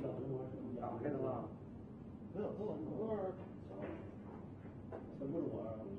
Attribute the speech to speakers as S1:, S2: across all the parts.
S1: 两千
S2: 多，两千多，没有，
S1: 不，不是，
S2: 存啊。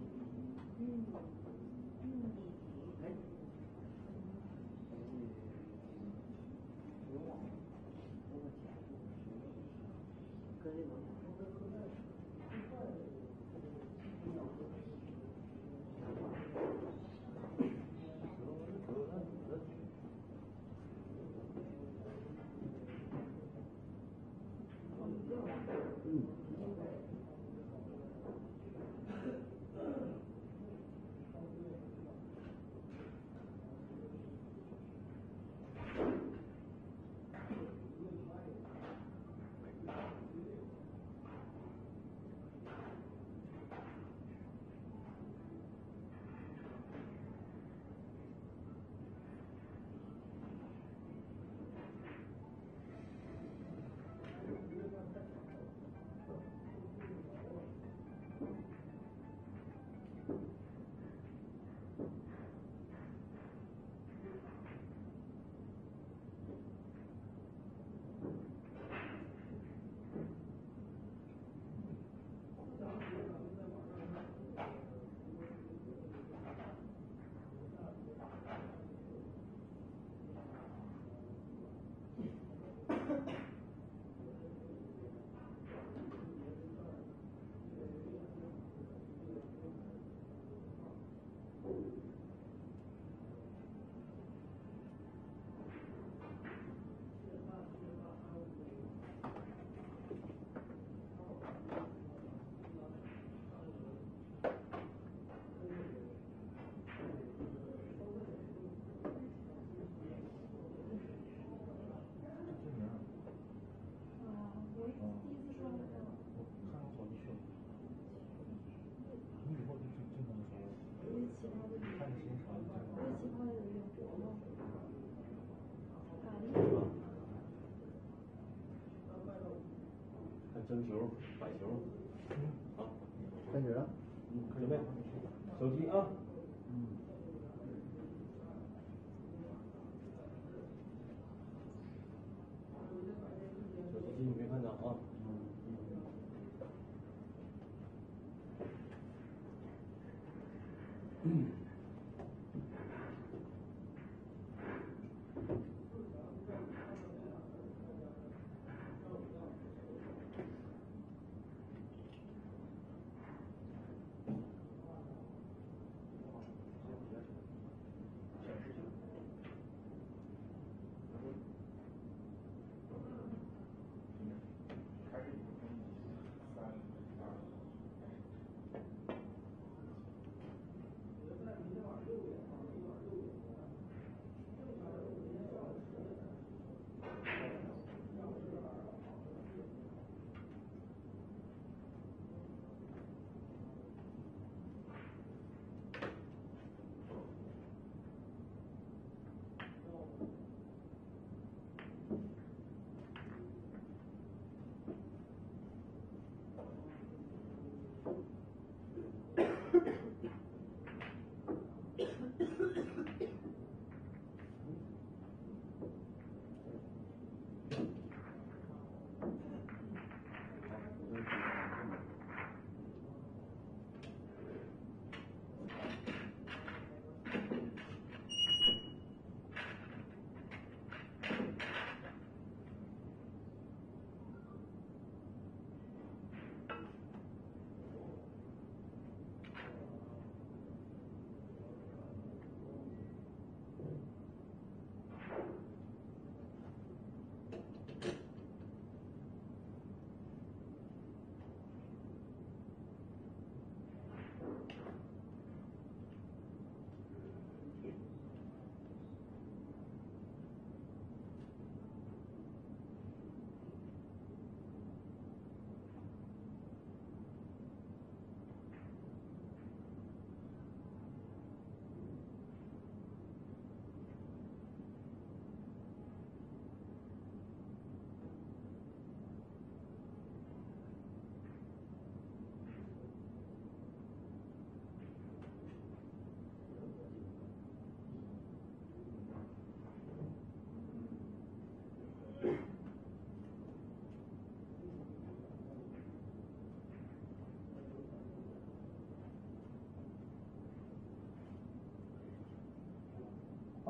S3: 扔球摆球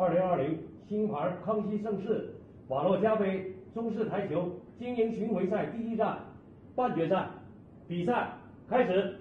S4: 二零二零新牌康熙盛世瓦洛加杯中式台球精英巡回赛第一站半决赛比赛开始。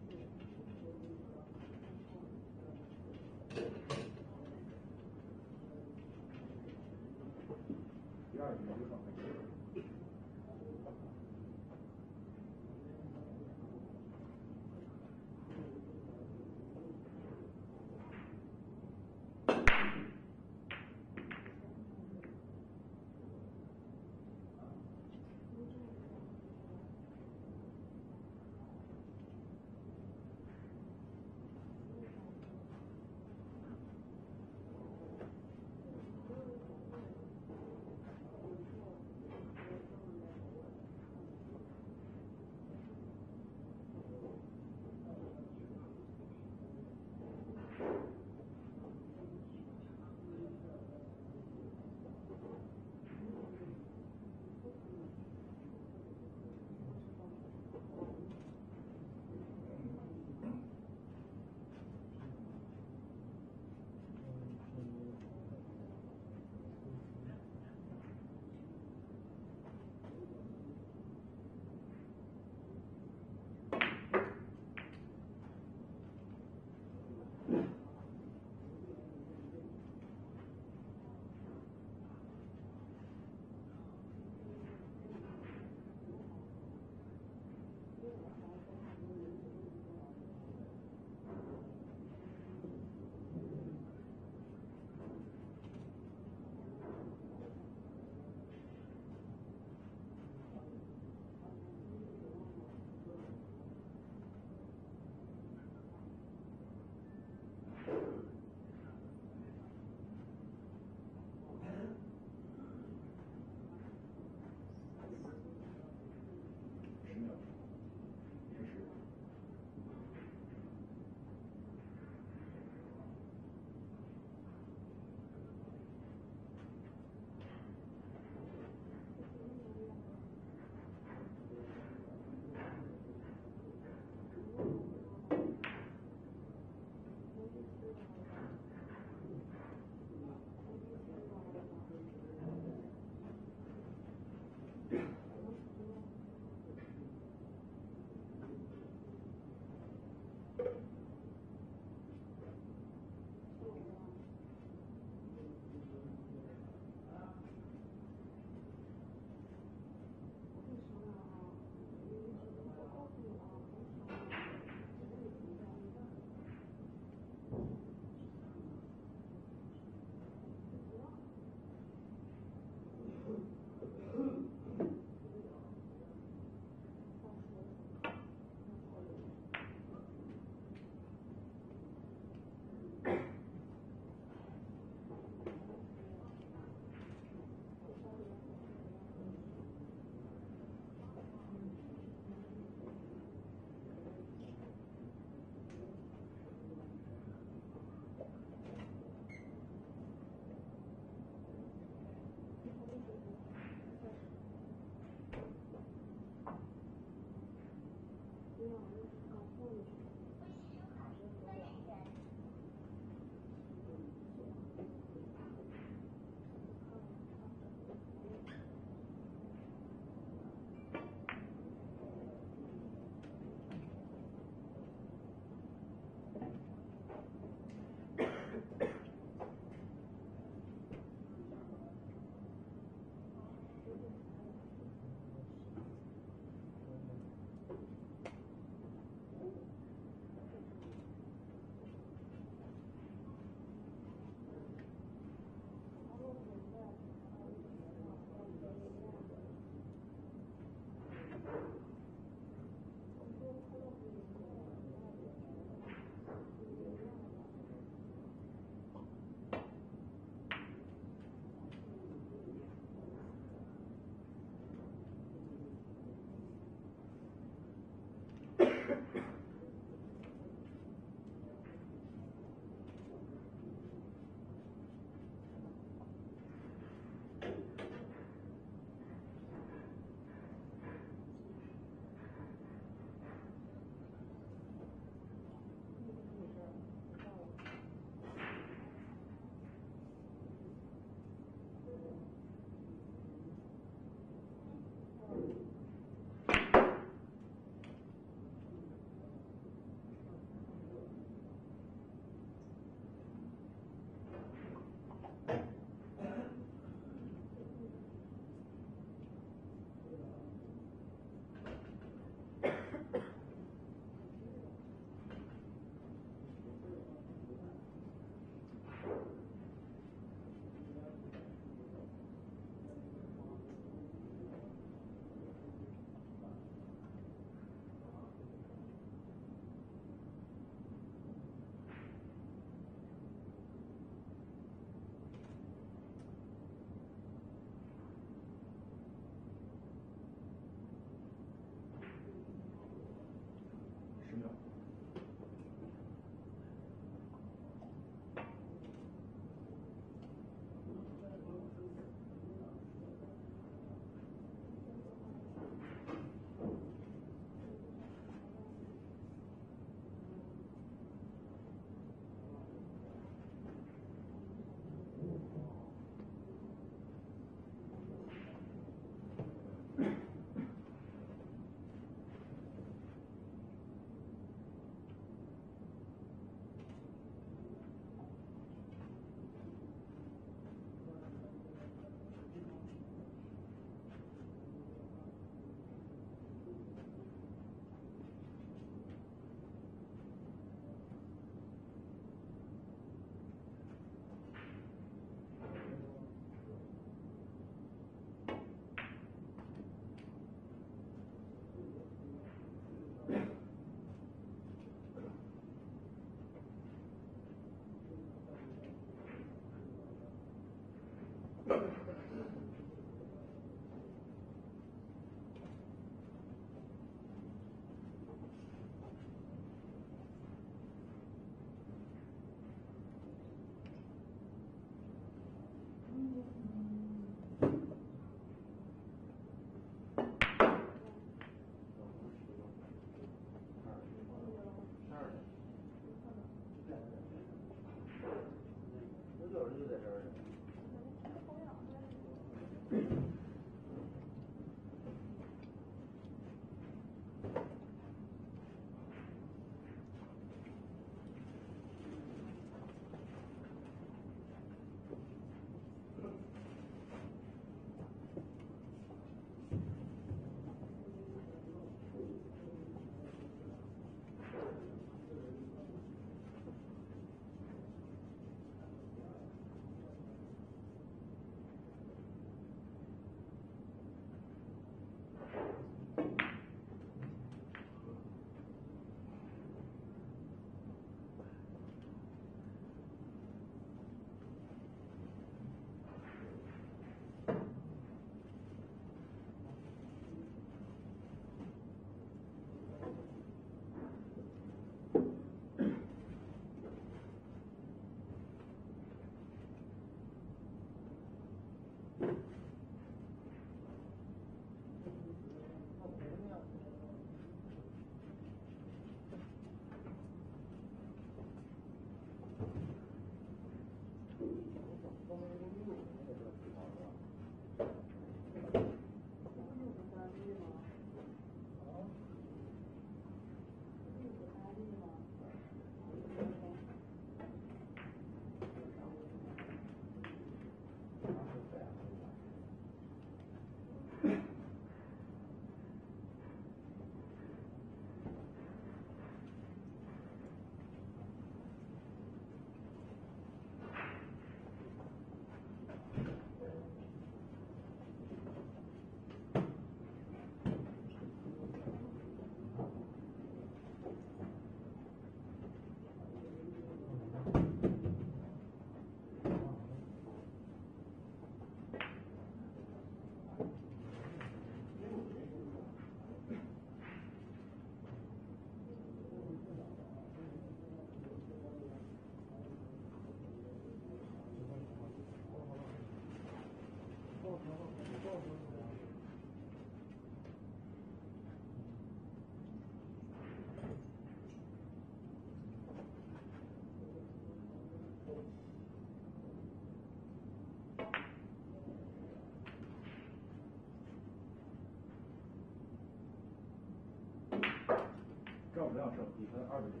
S5: 分二
S6: 比零。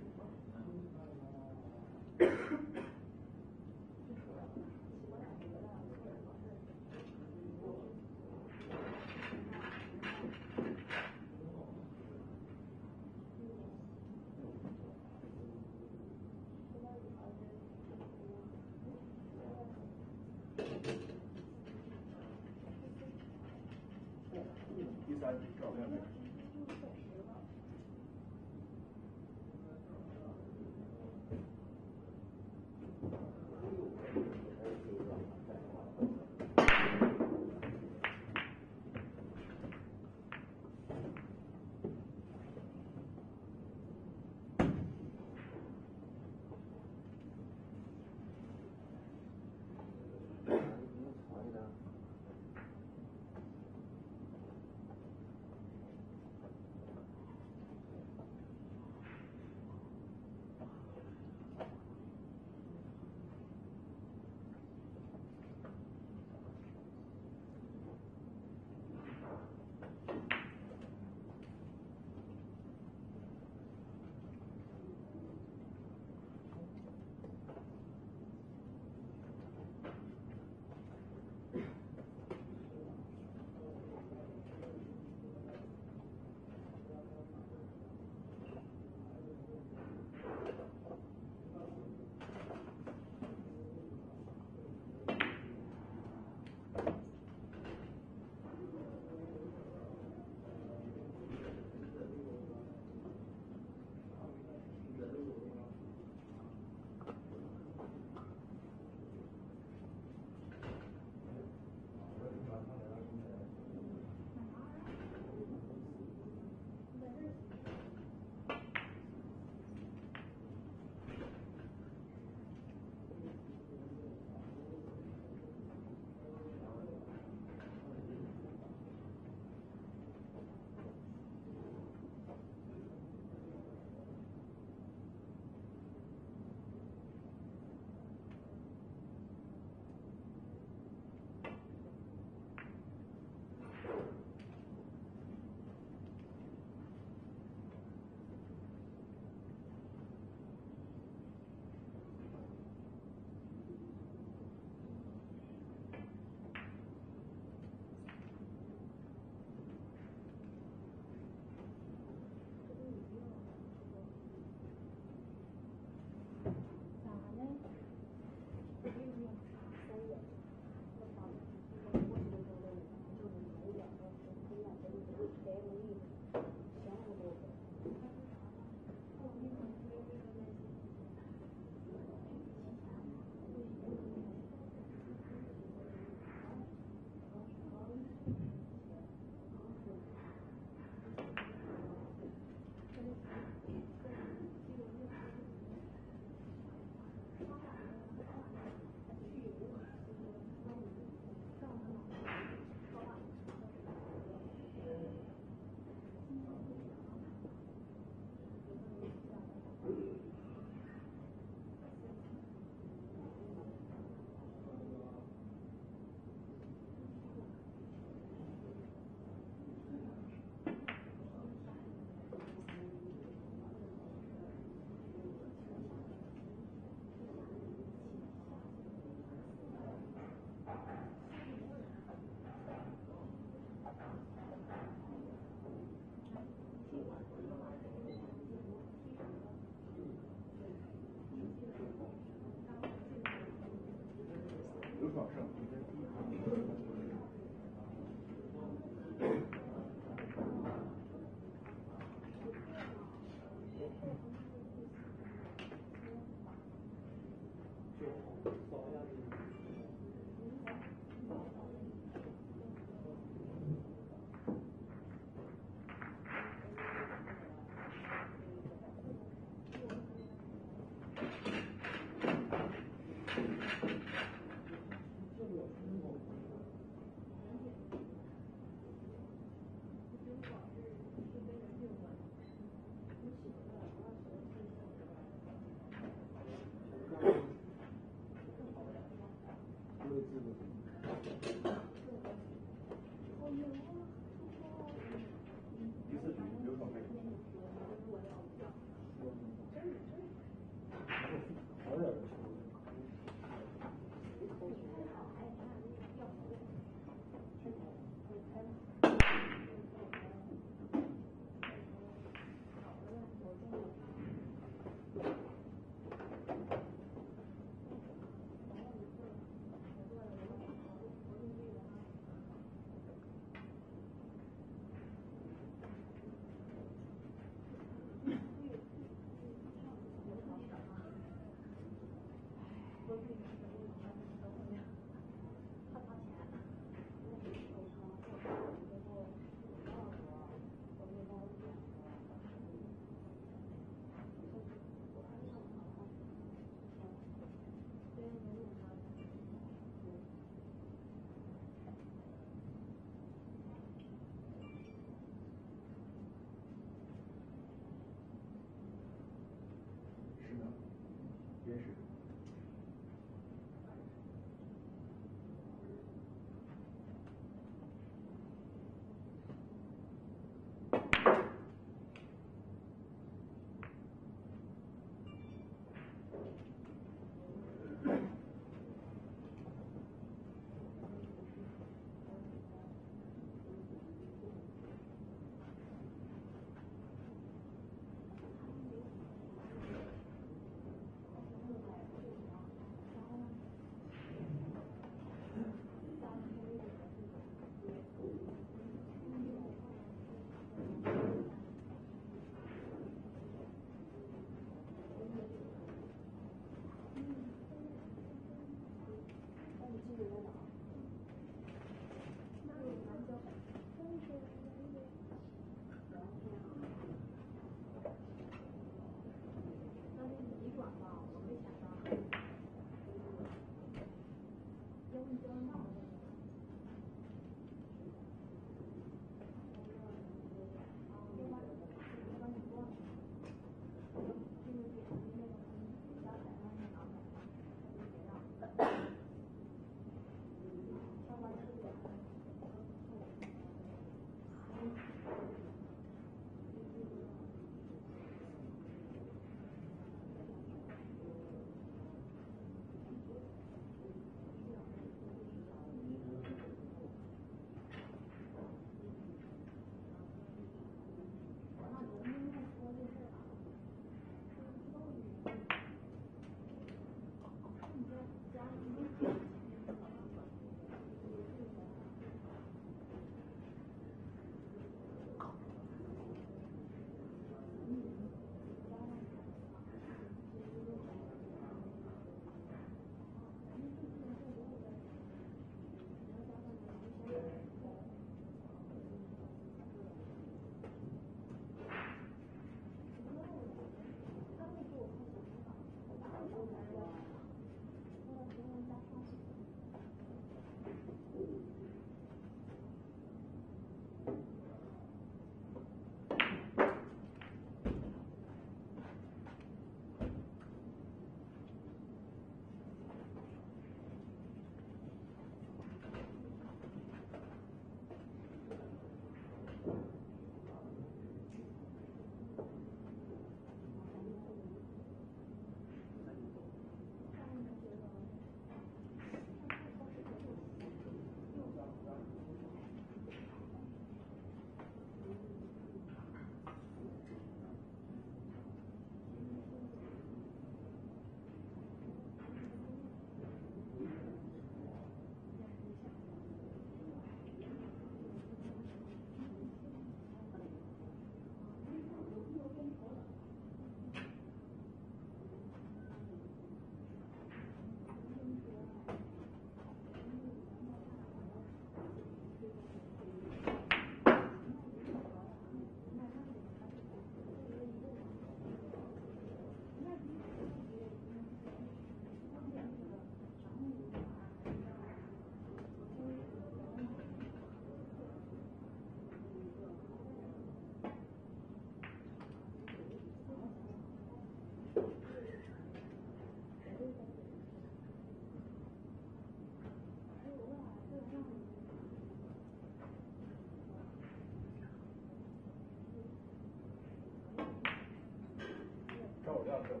S4: no, no.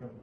S4: Welcome.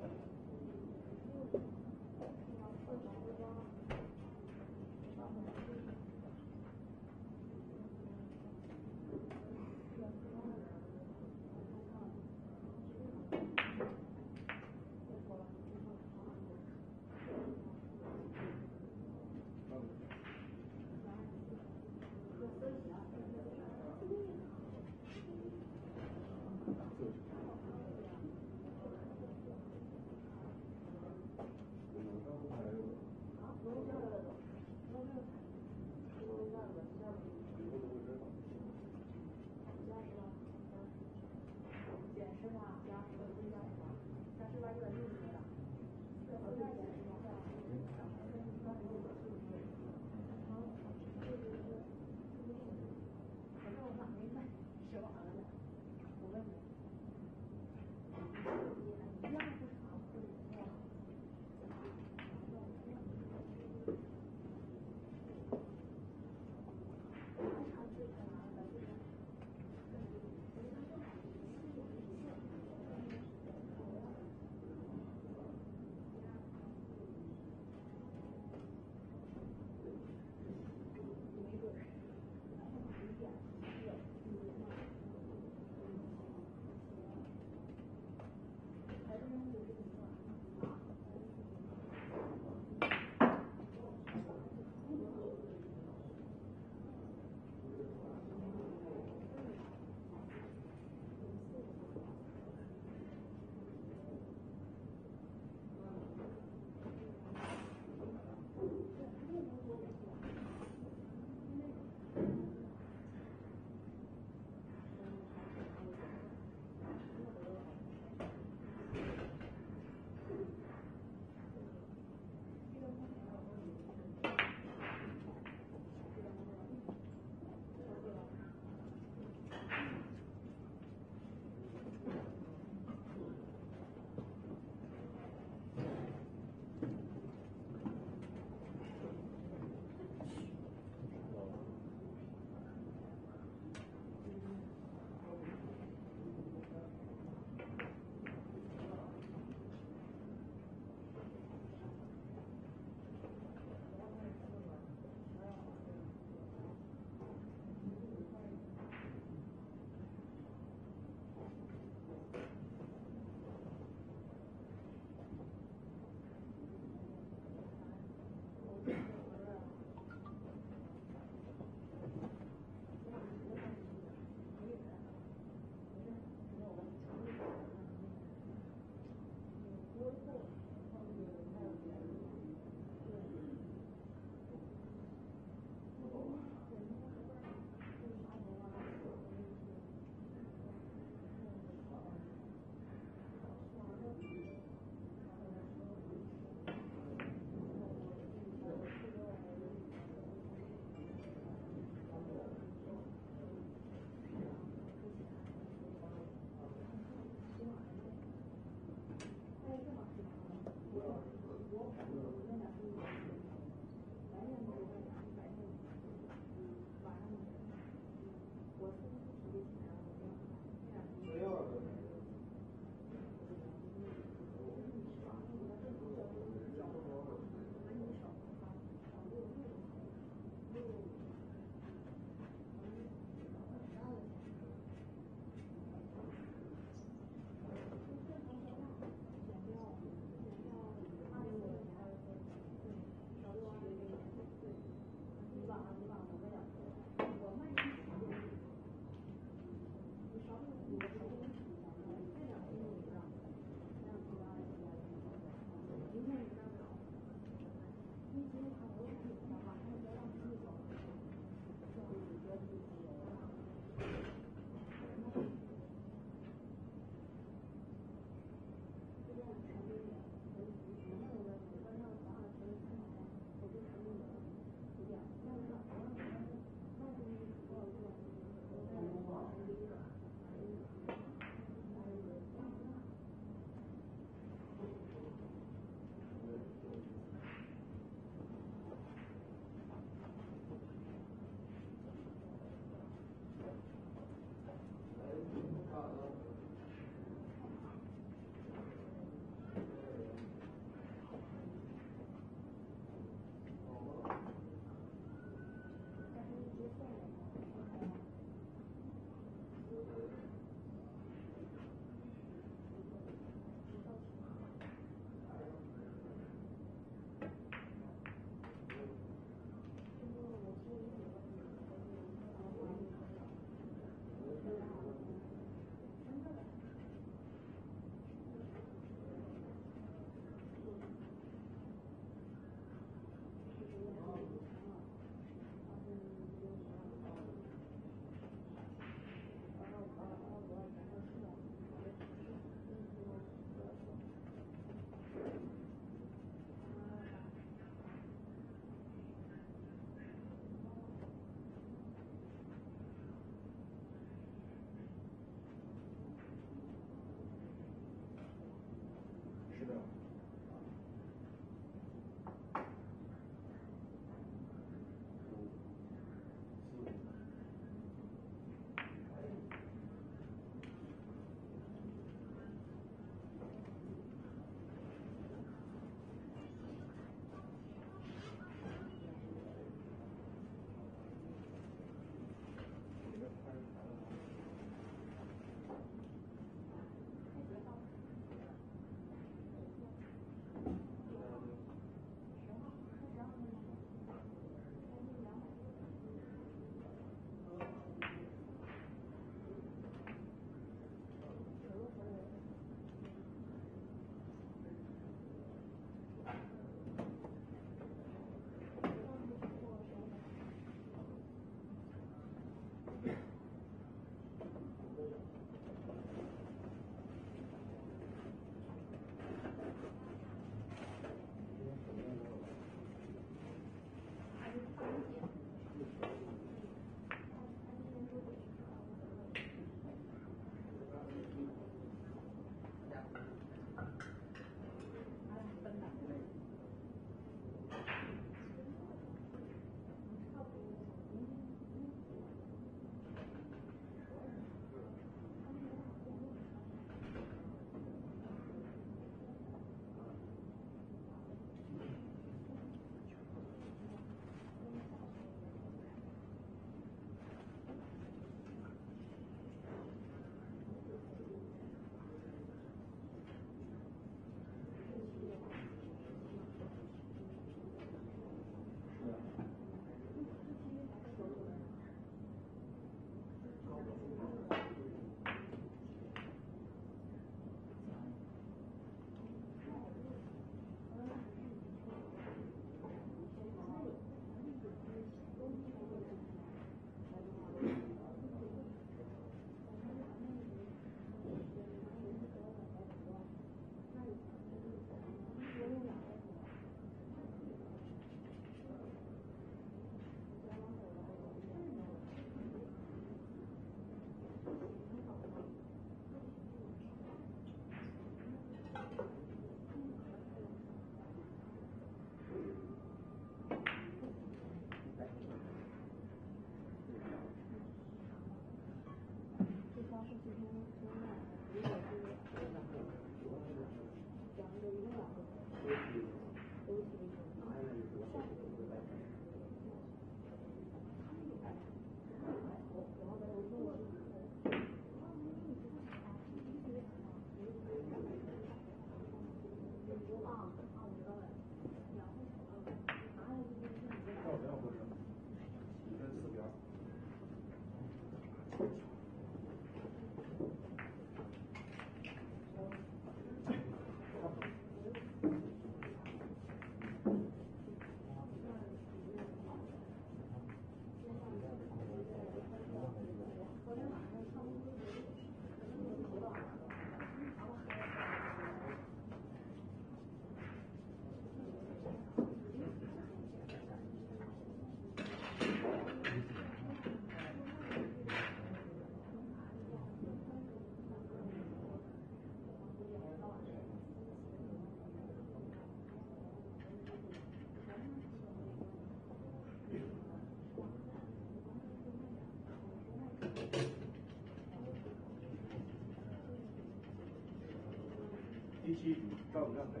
S4: 七局赵永亮开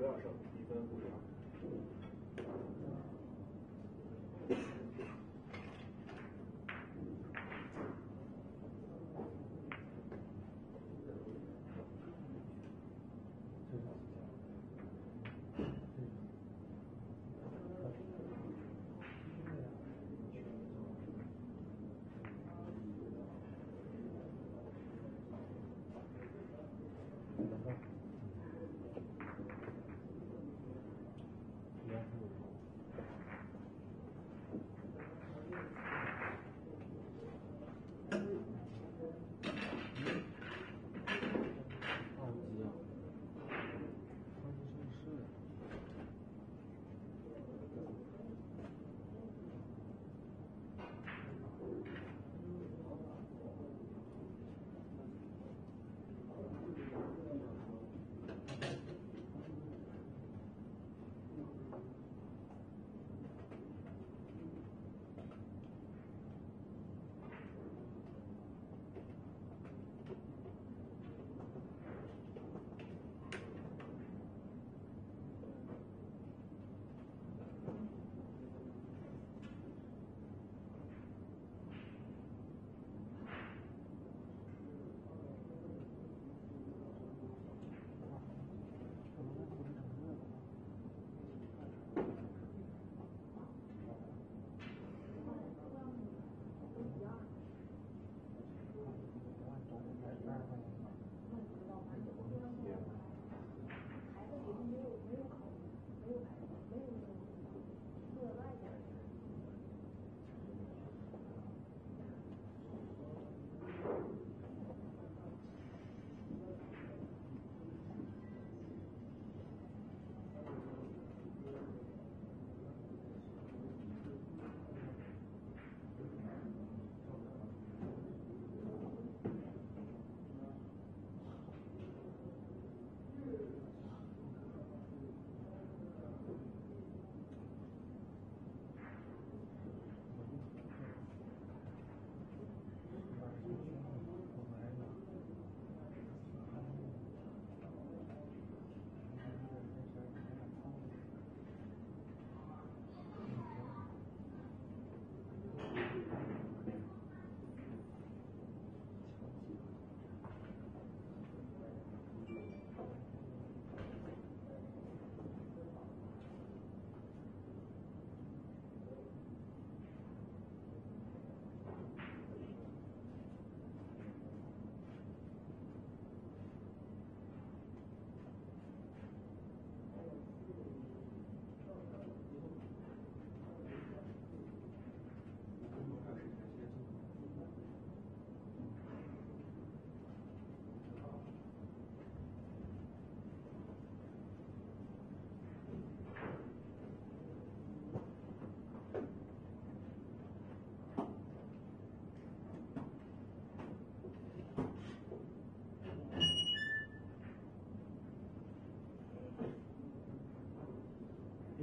S4: 不要生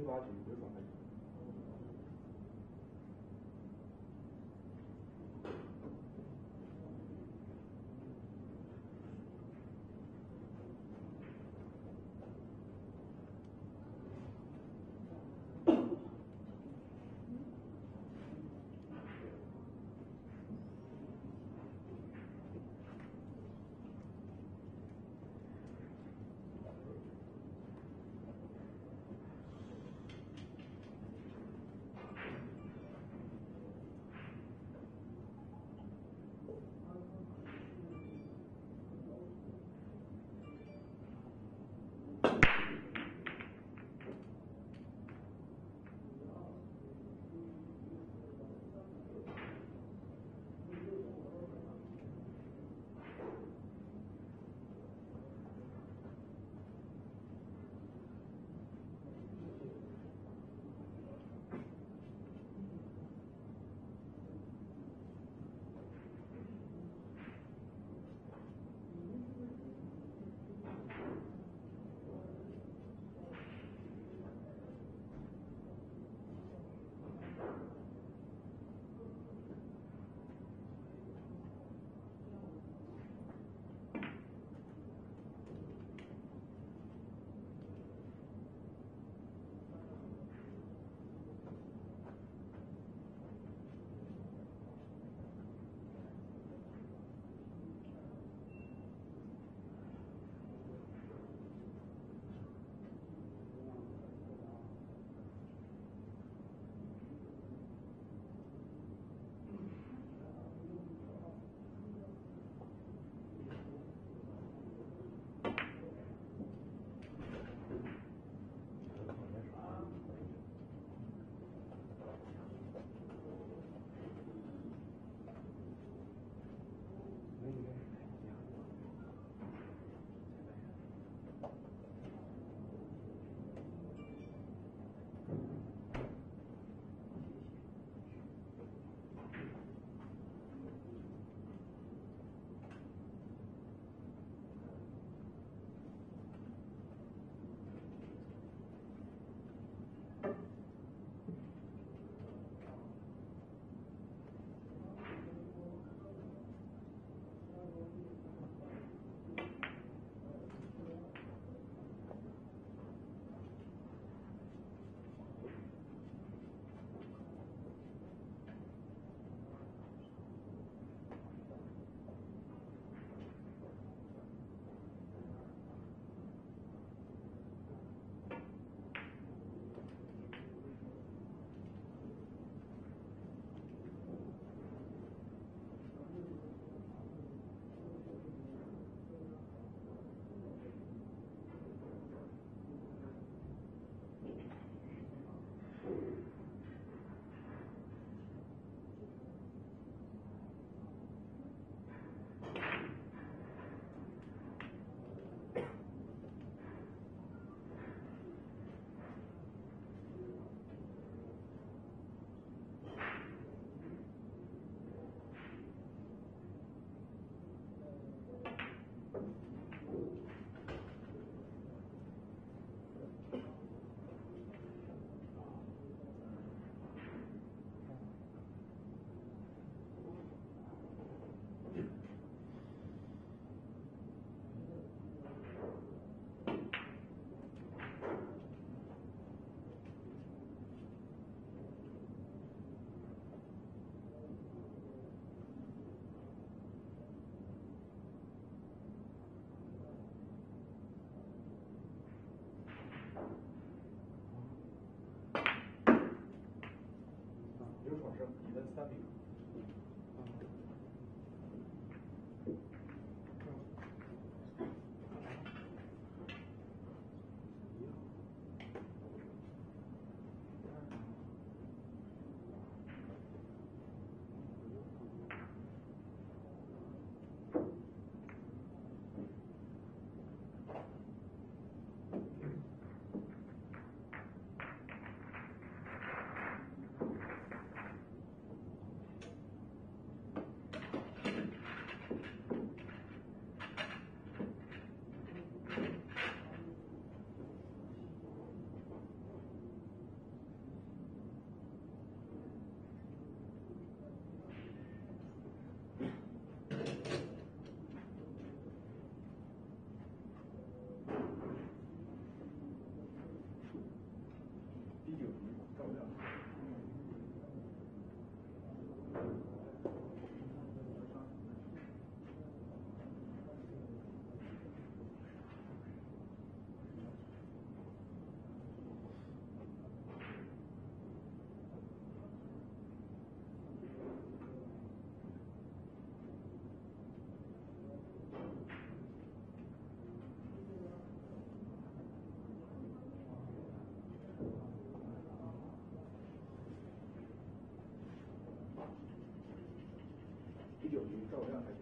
S7: 第八局刘爽开始。三比零。第九局赵亮。九
S6: 零
S4: 照样还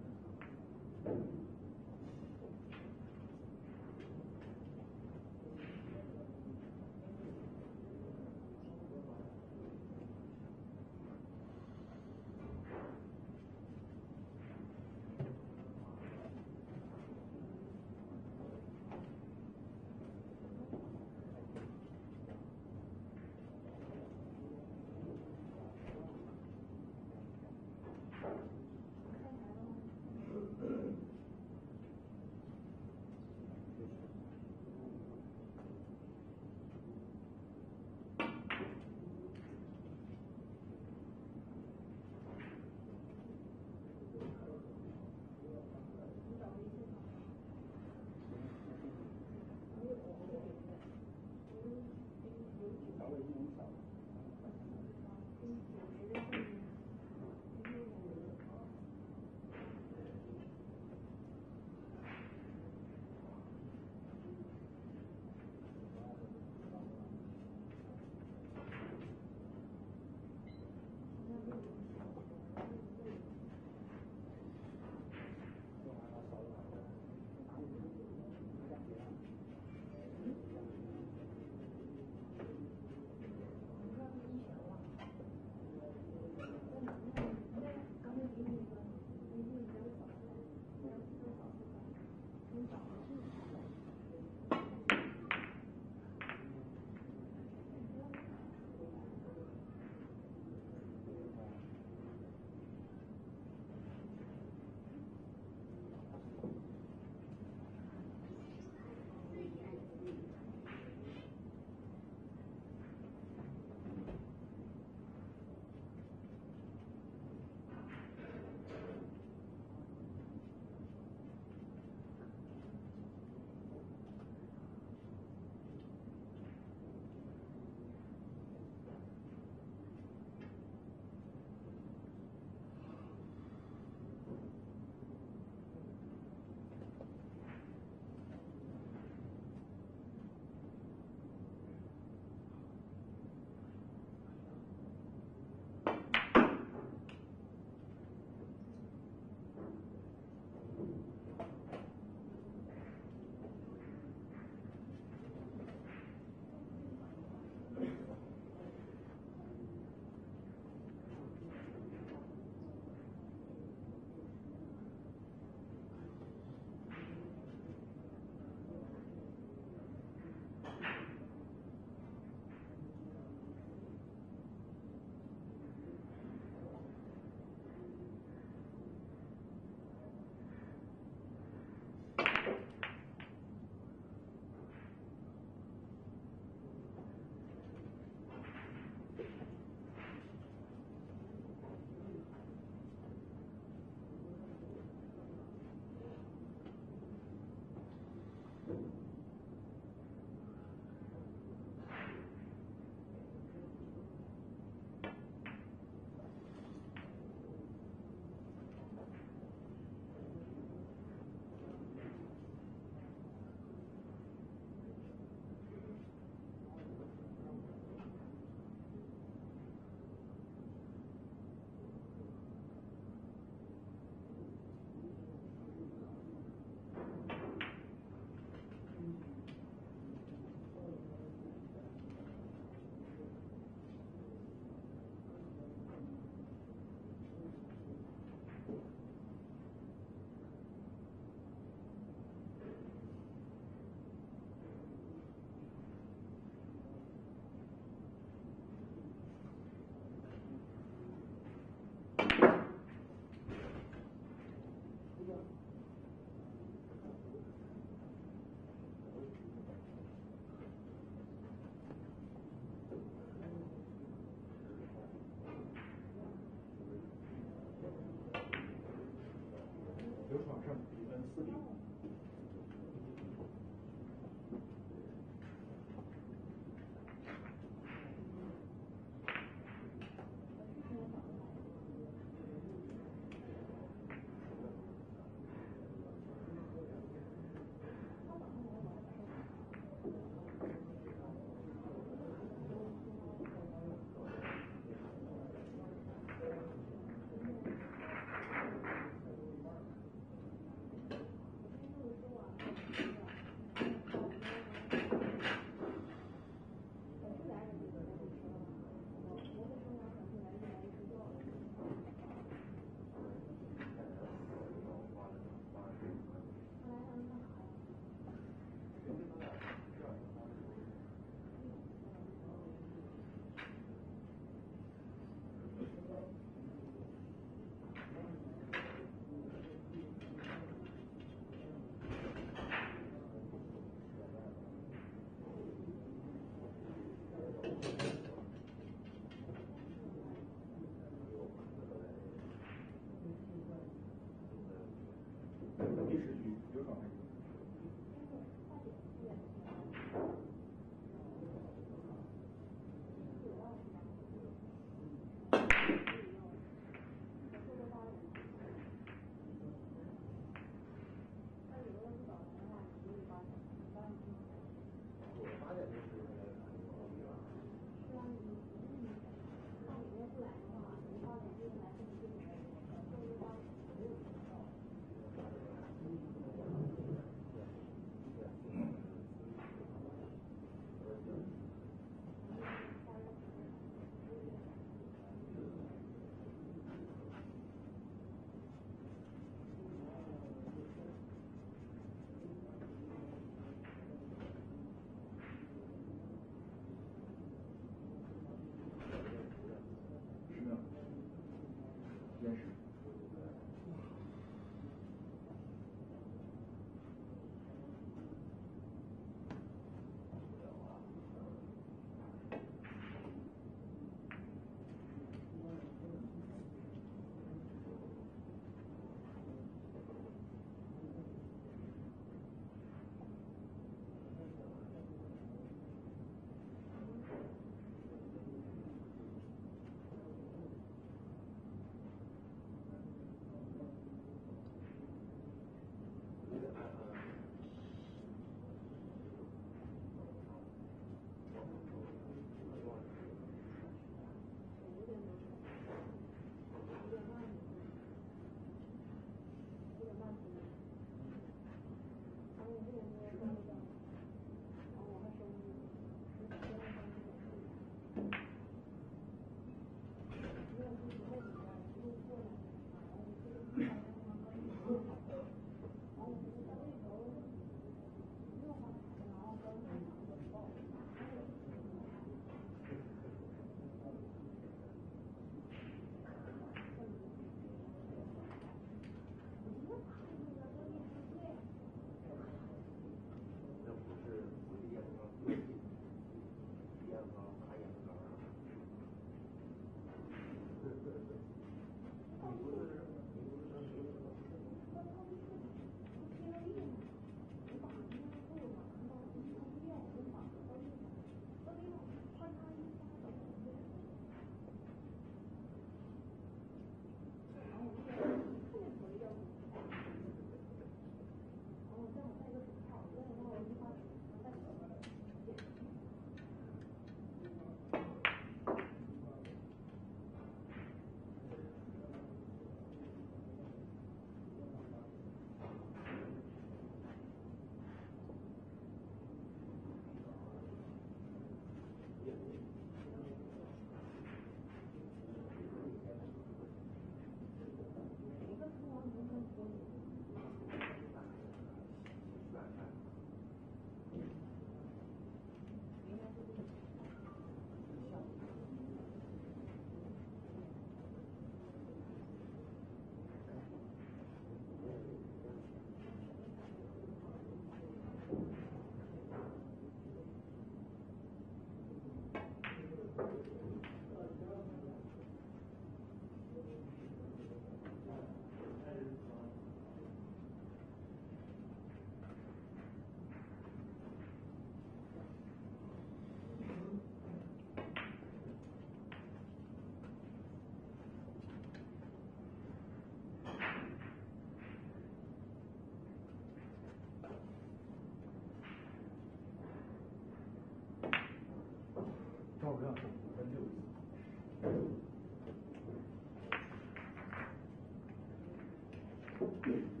S4: good.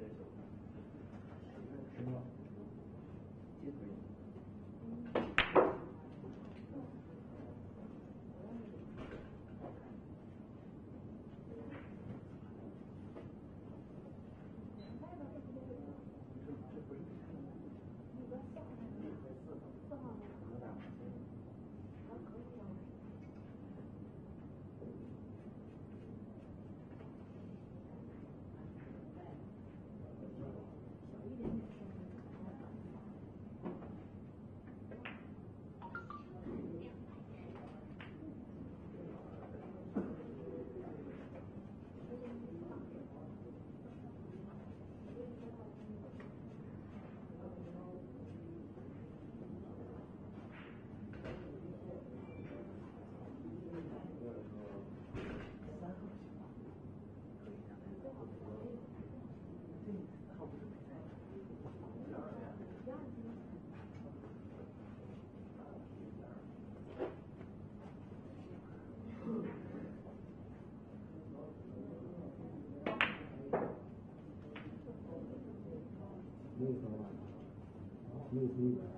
S6: de Mm-hmm.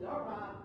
S6: Dharma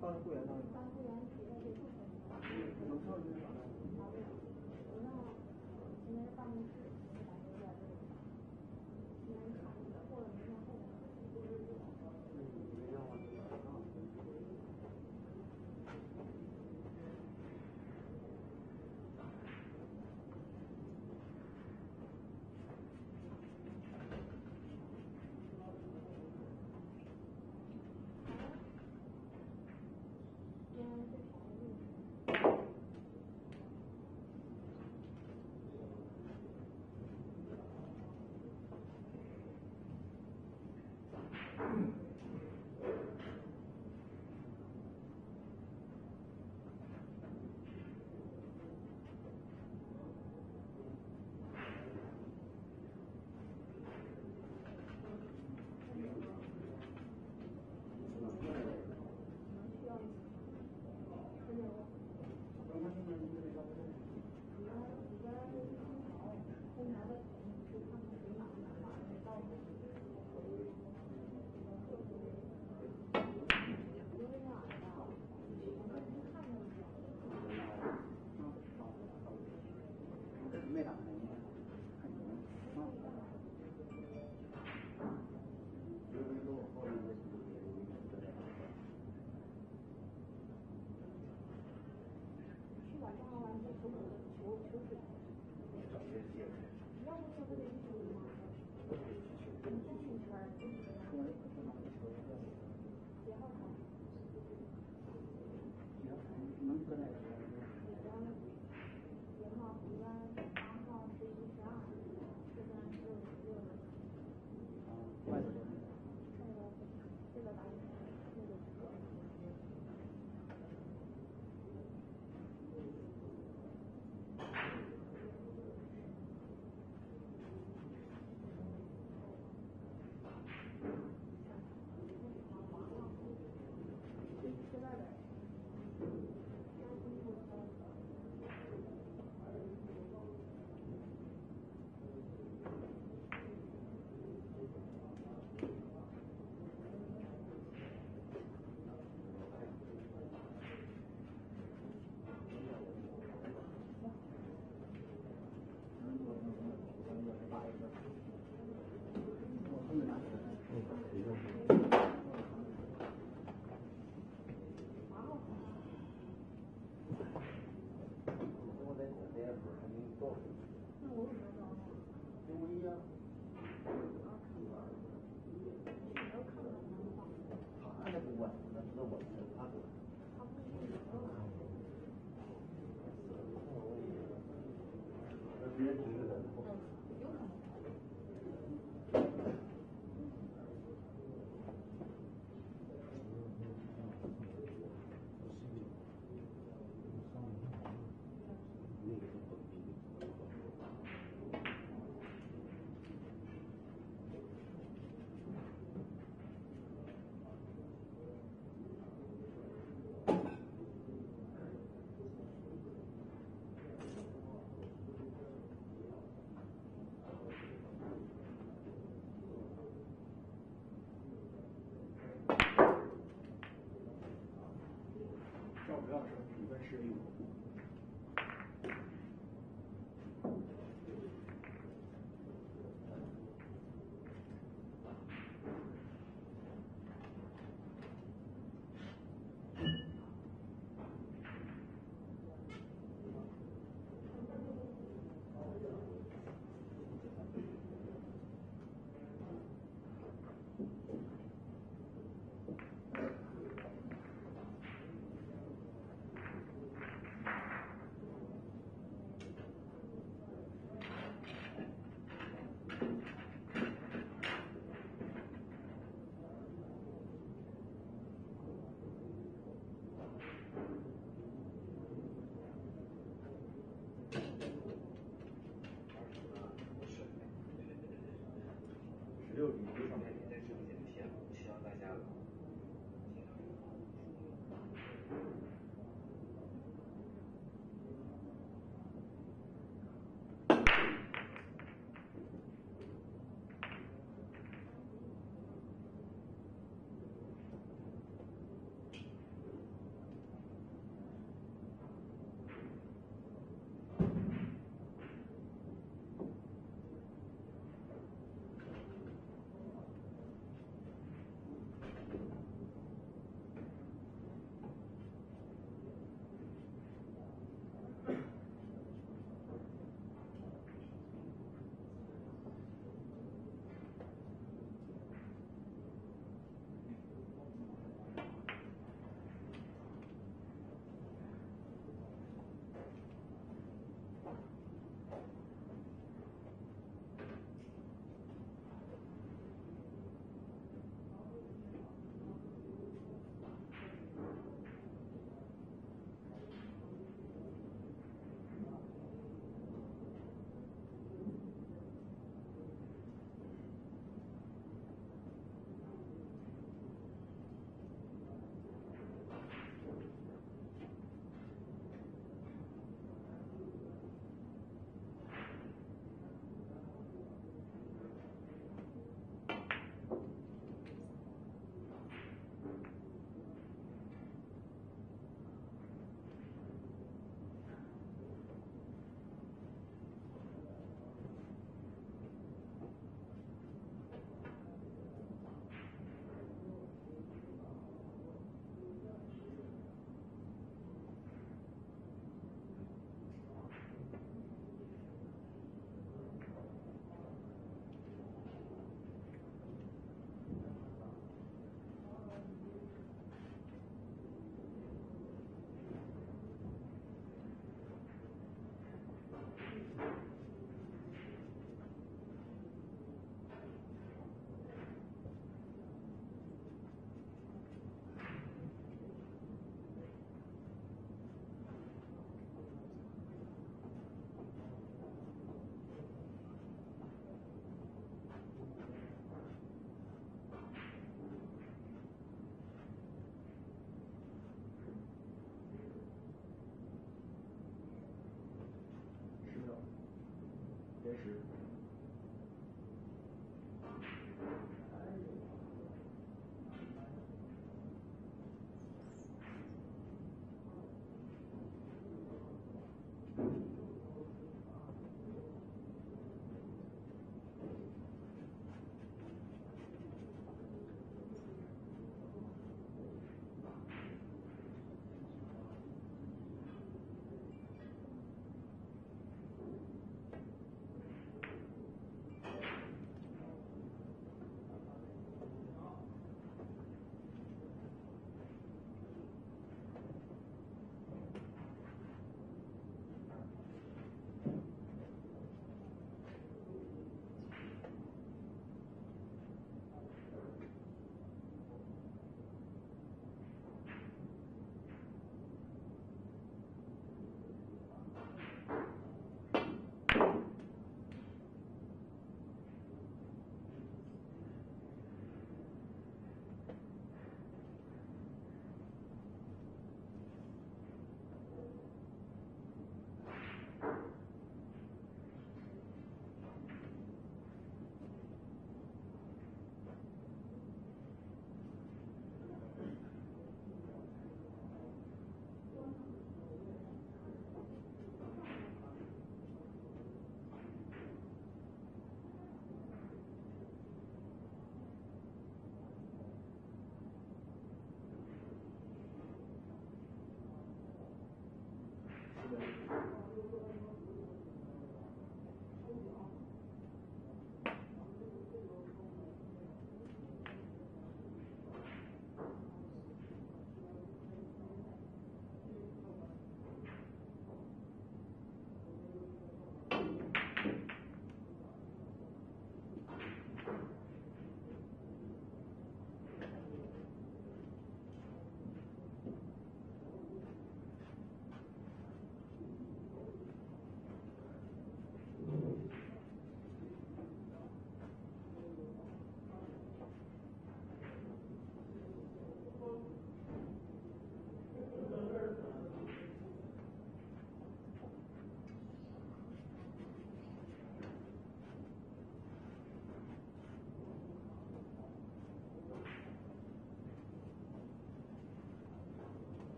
S6: 放
S4: 在柜员那里
S6: 前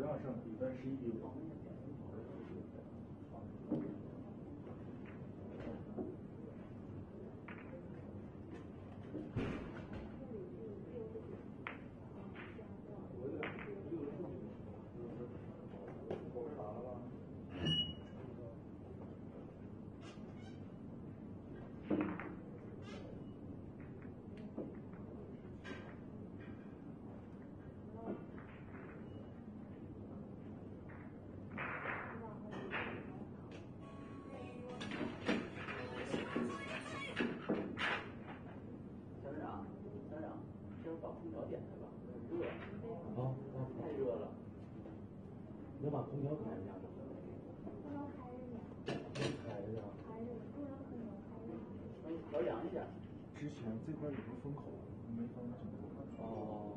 S6: 不
S4: 要胜，比分十一比五。
S3: 能把空调开一下吗？
S8: 不能开着呢，
S3: 开着呢。
S8: 开着，不能可能开着。
S1: 能调凉一下。
S4: 之前这块有个风口，没。
S3: 哦。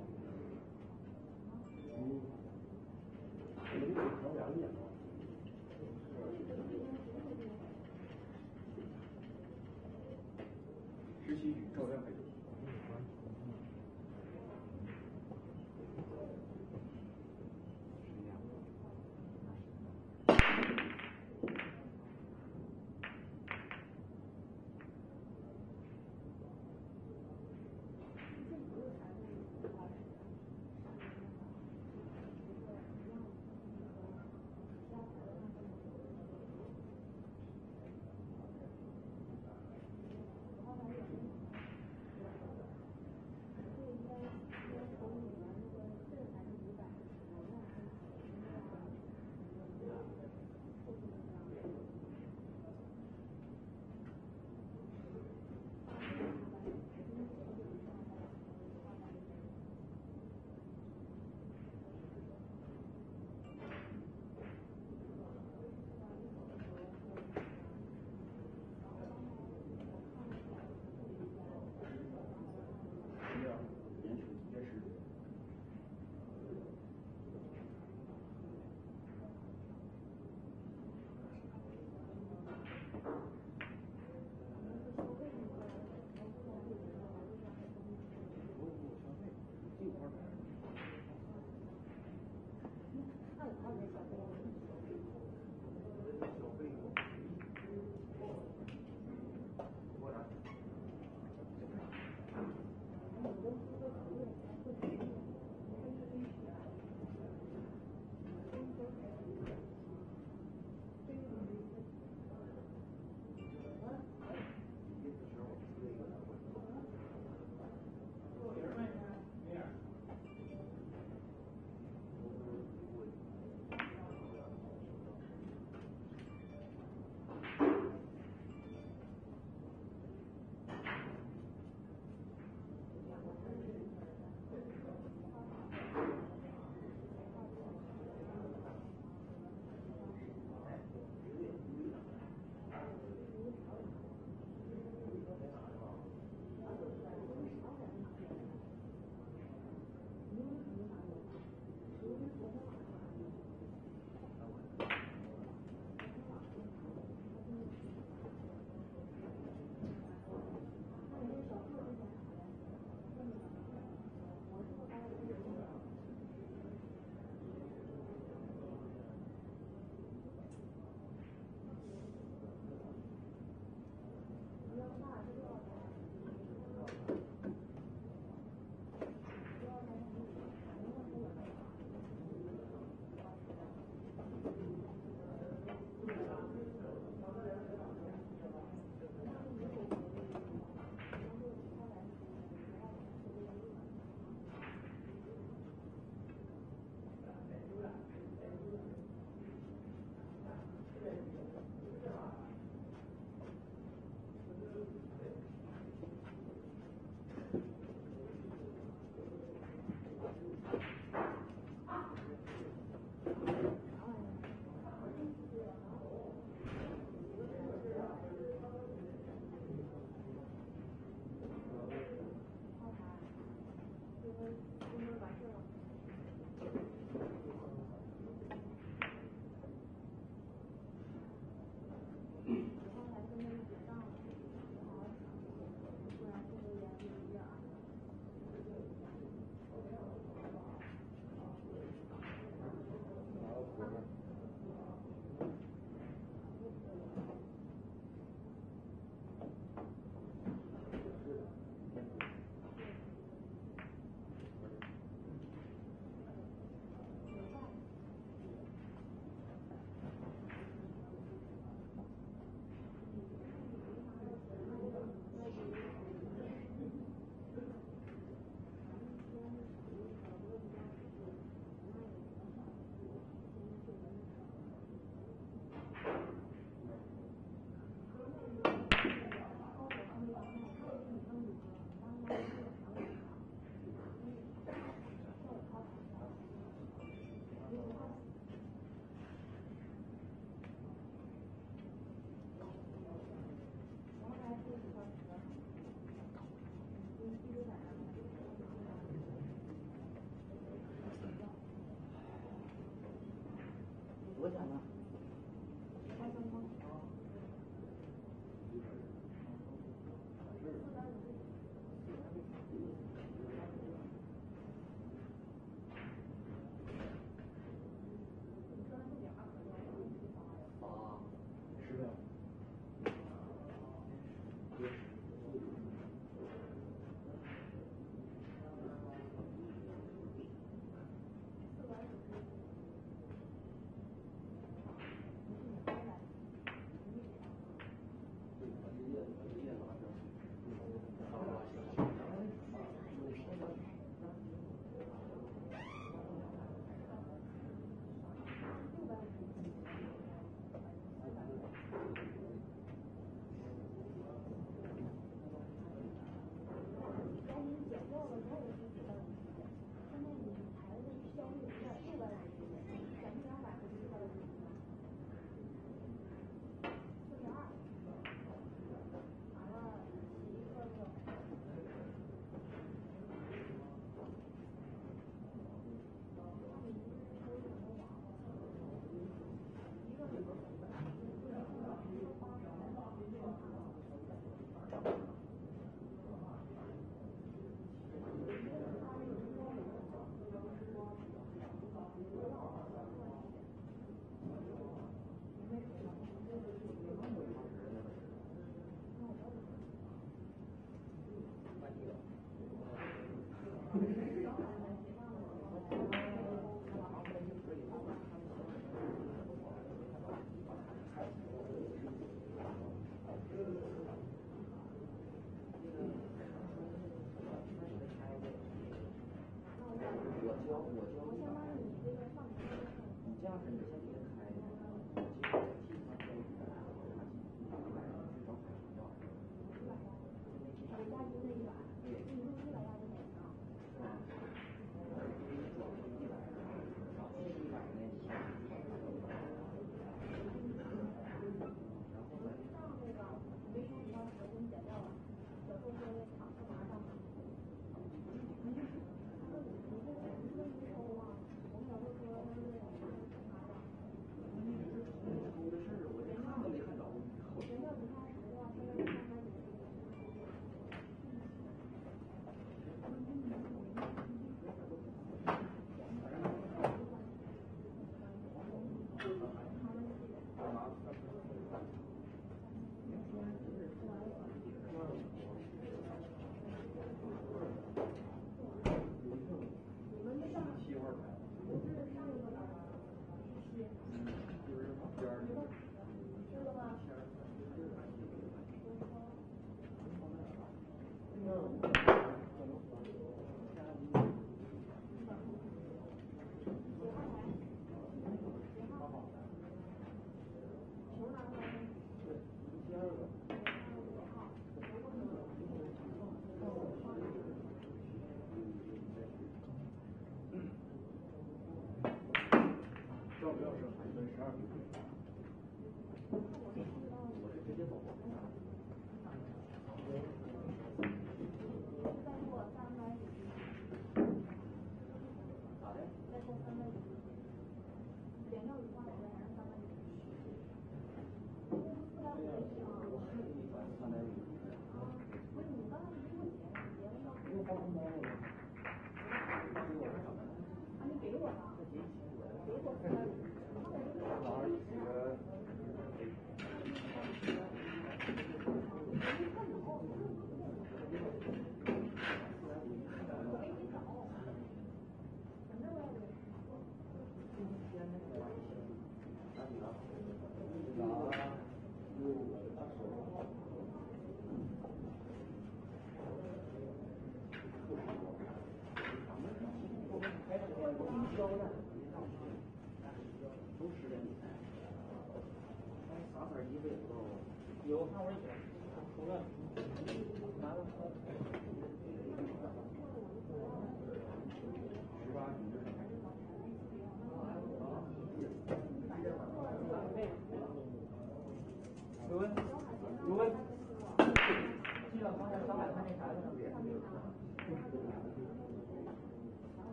S3: abuela, ¿no?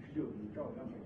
S4: 十
S6: 九，你
S9: 照样。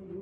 S6: you.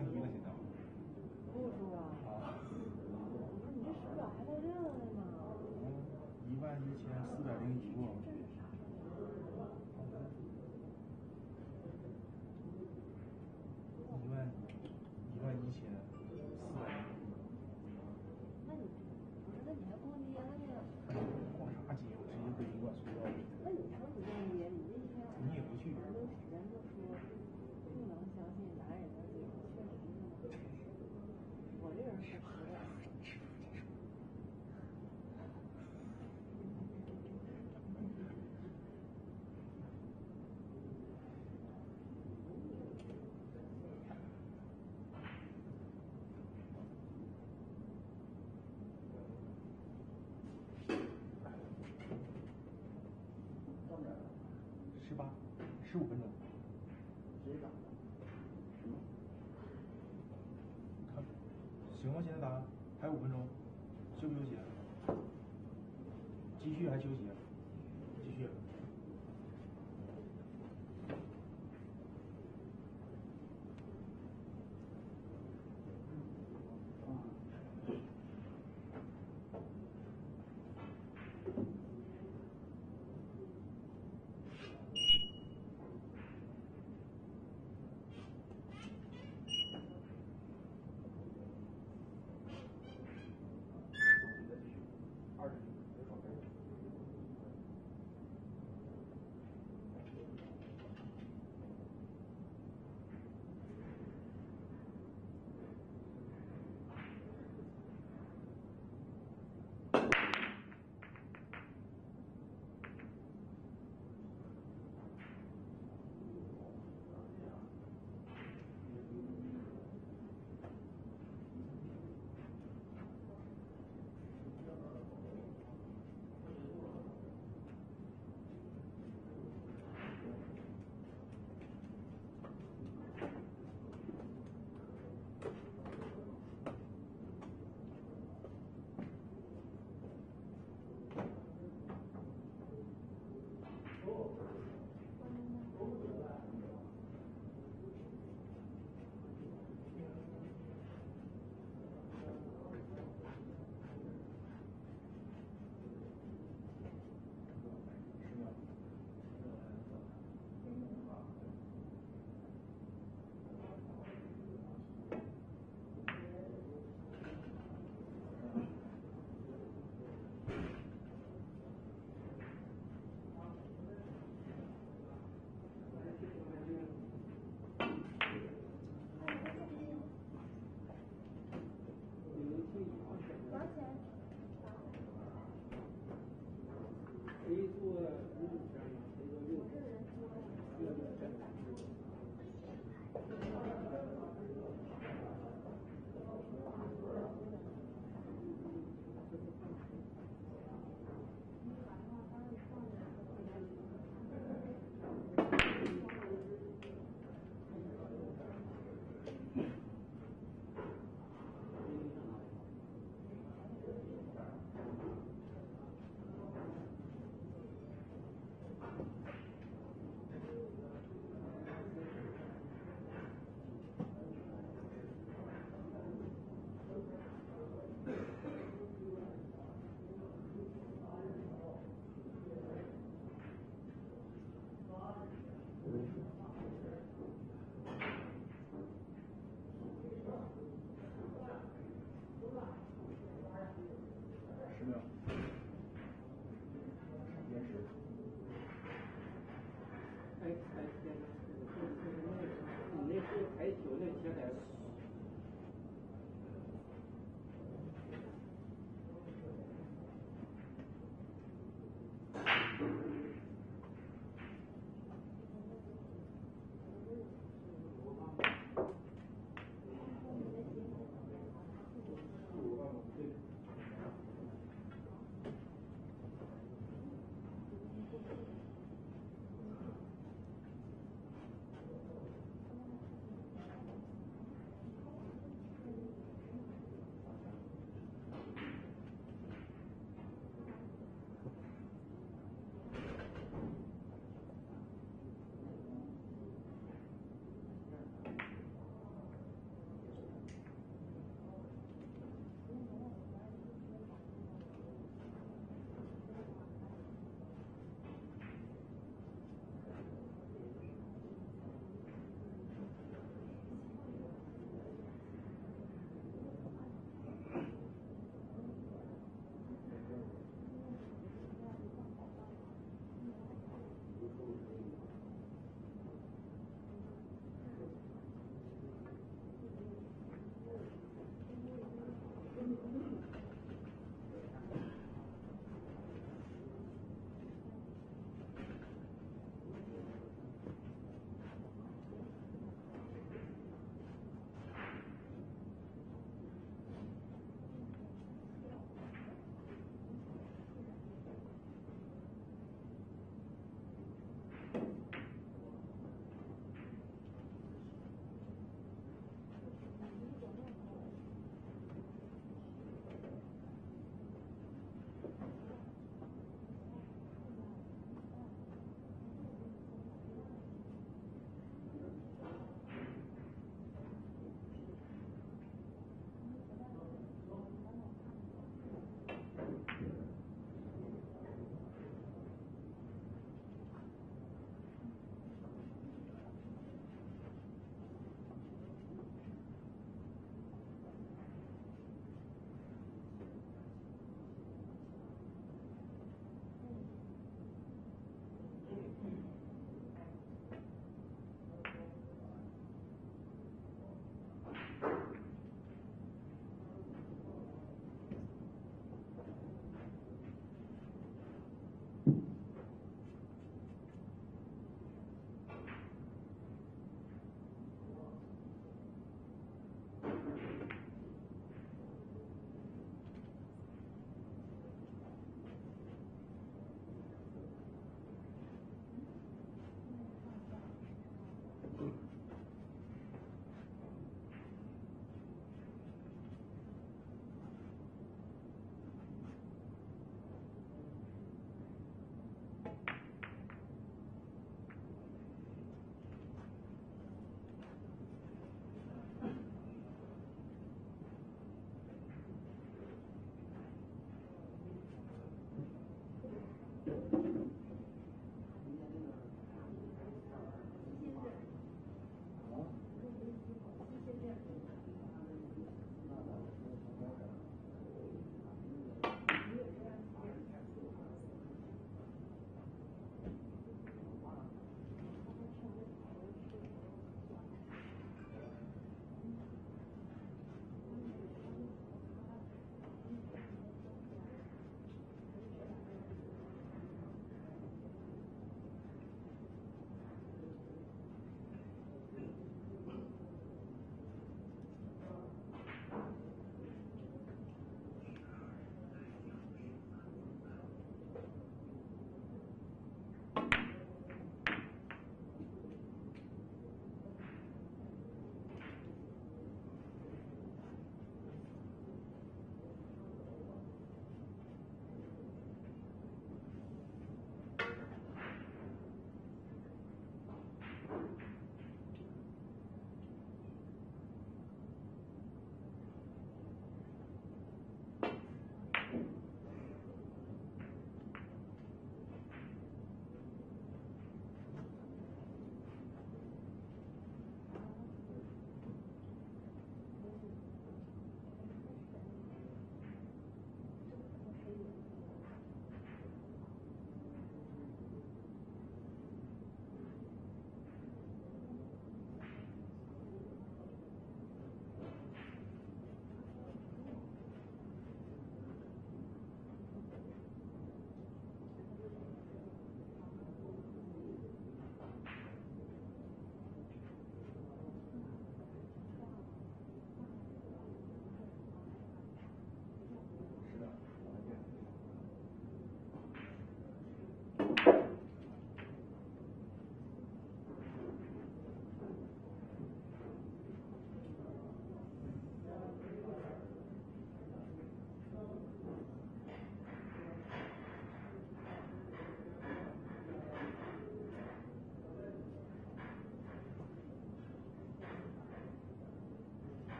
S6: 现在
S7: 啊，五十
S6: 五啊，啊，你
S10: 说你
S2: 这手表还在这个呢？
S7: 五一万一千四百零一。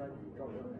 S2: 三级照相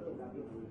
S2: Gracias.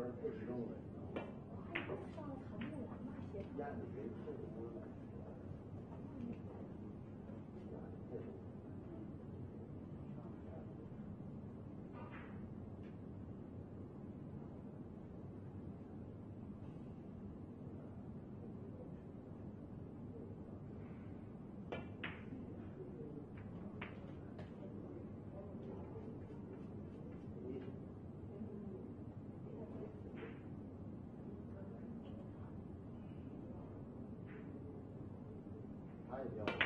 S2: 这
S3: 边儿太激动 All right, y'all.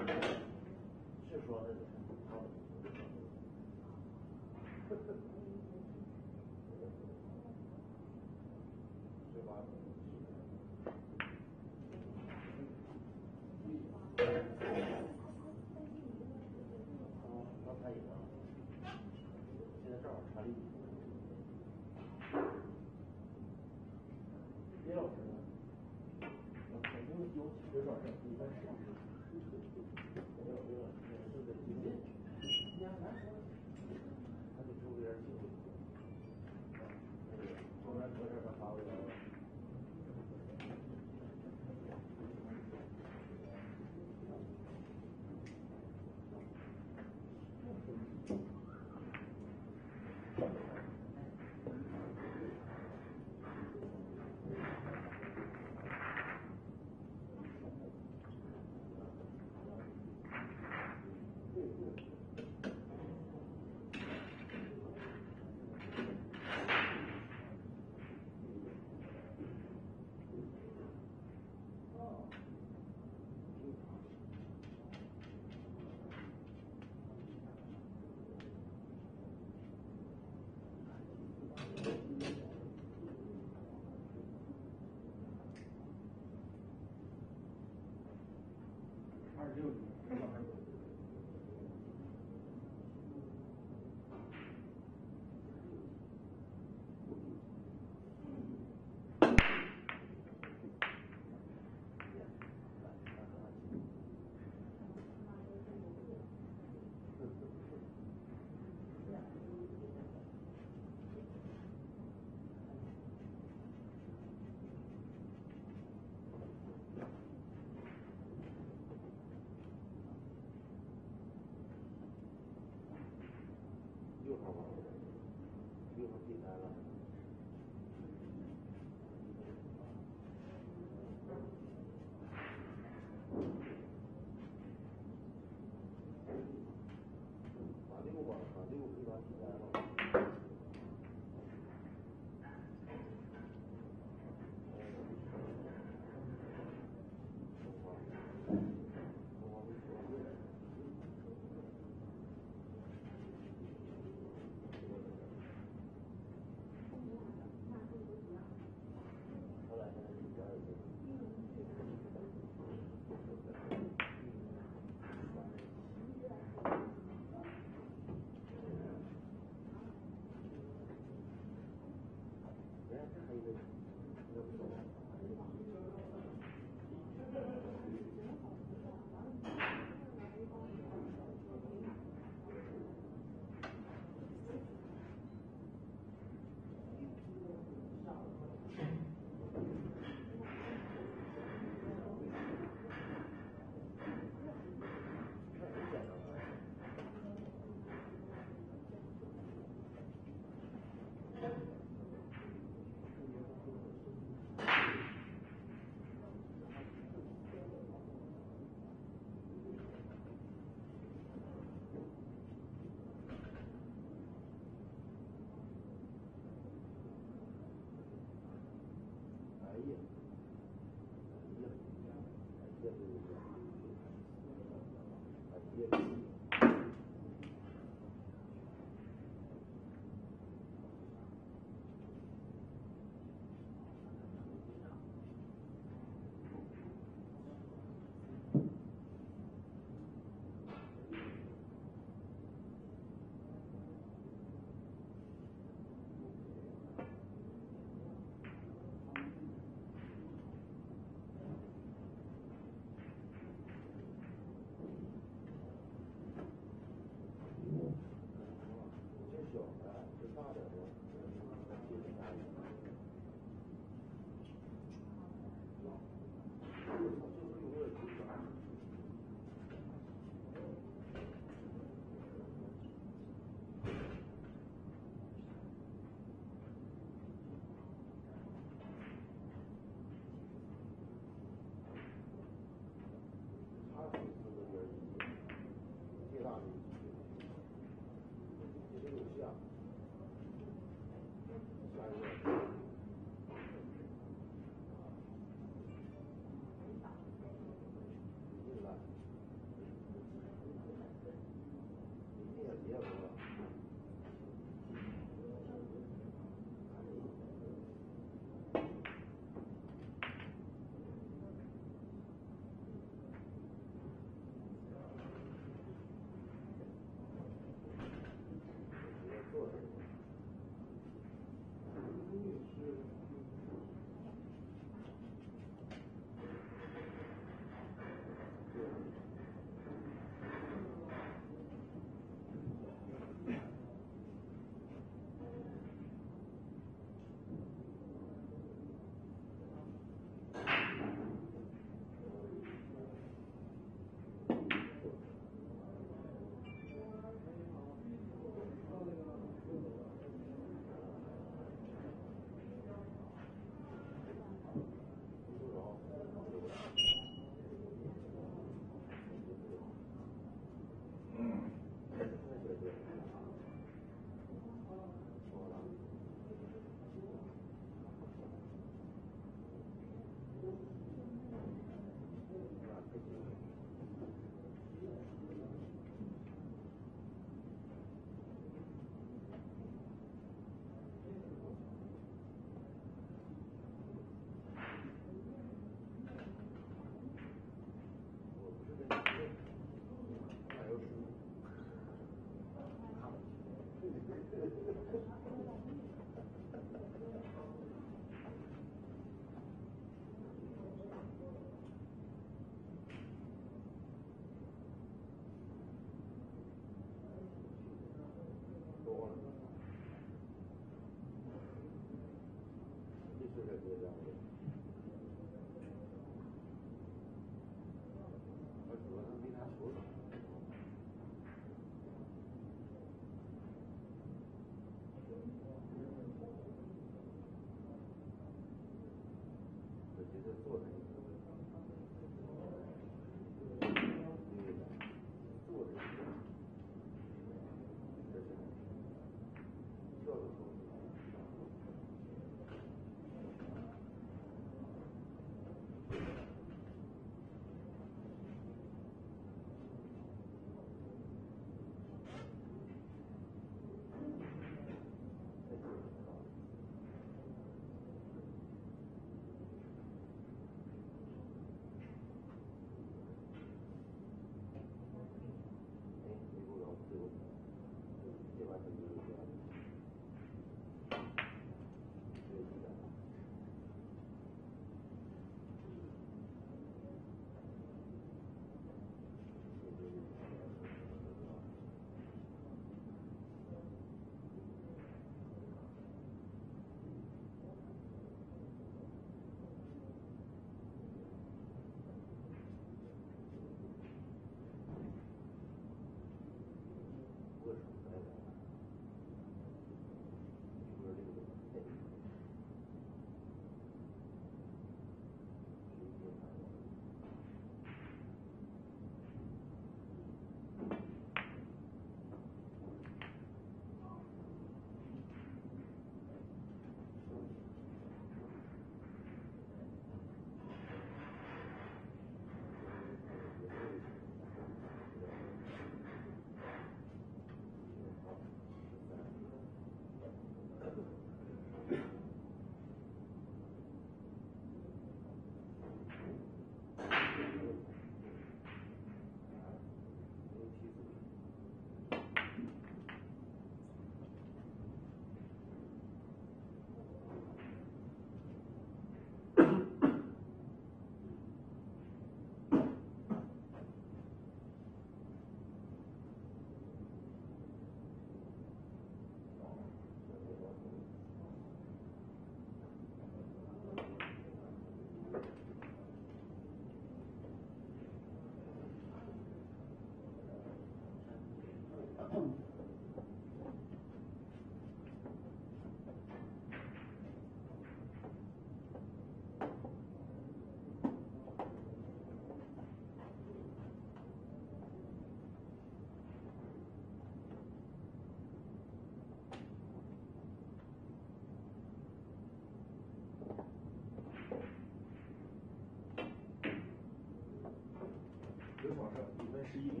S3: Yeah.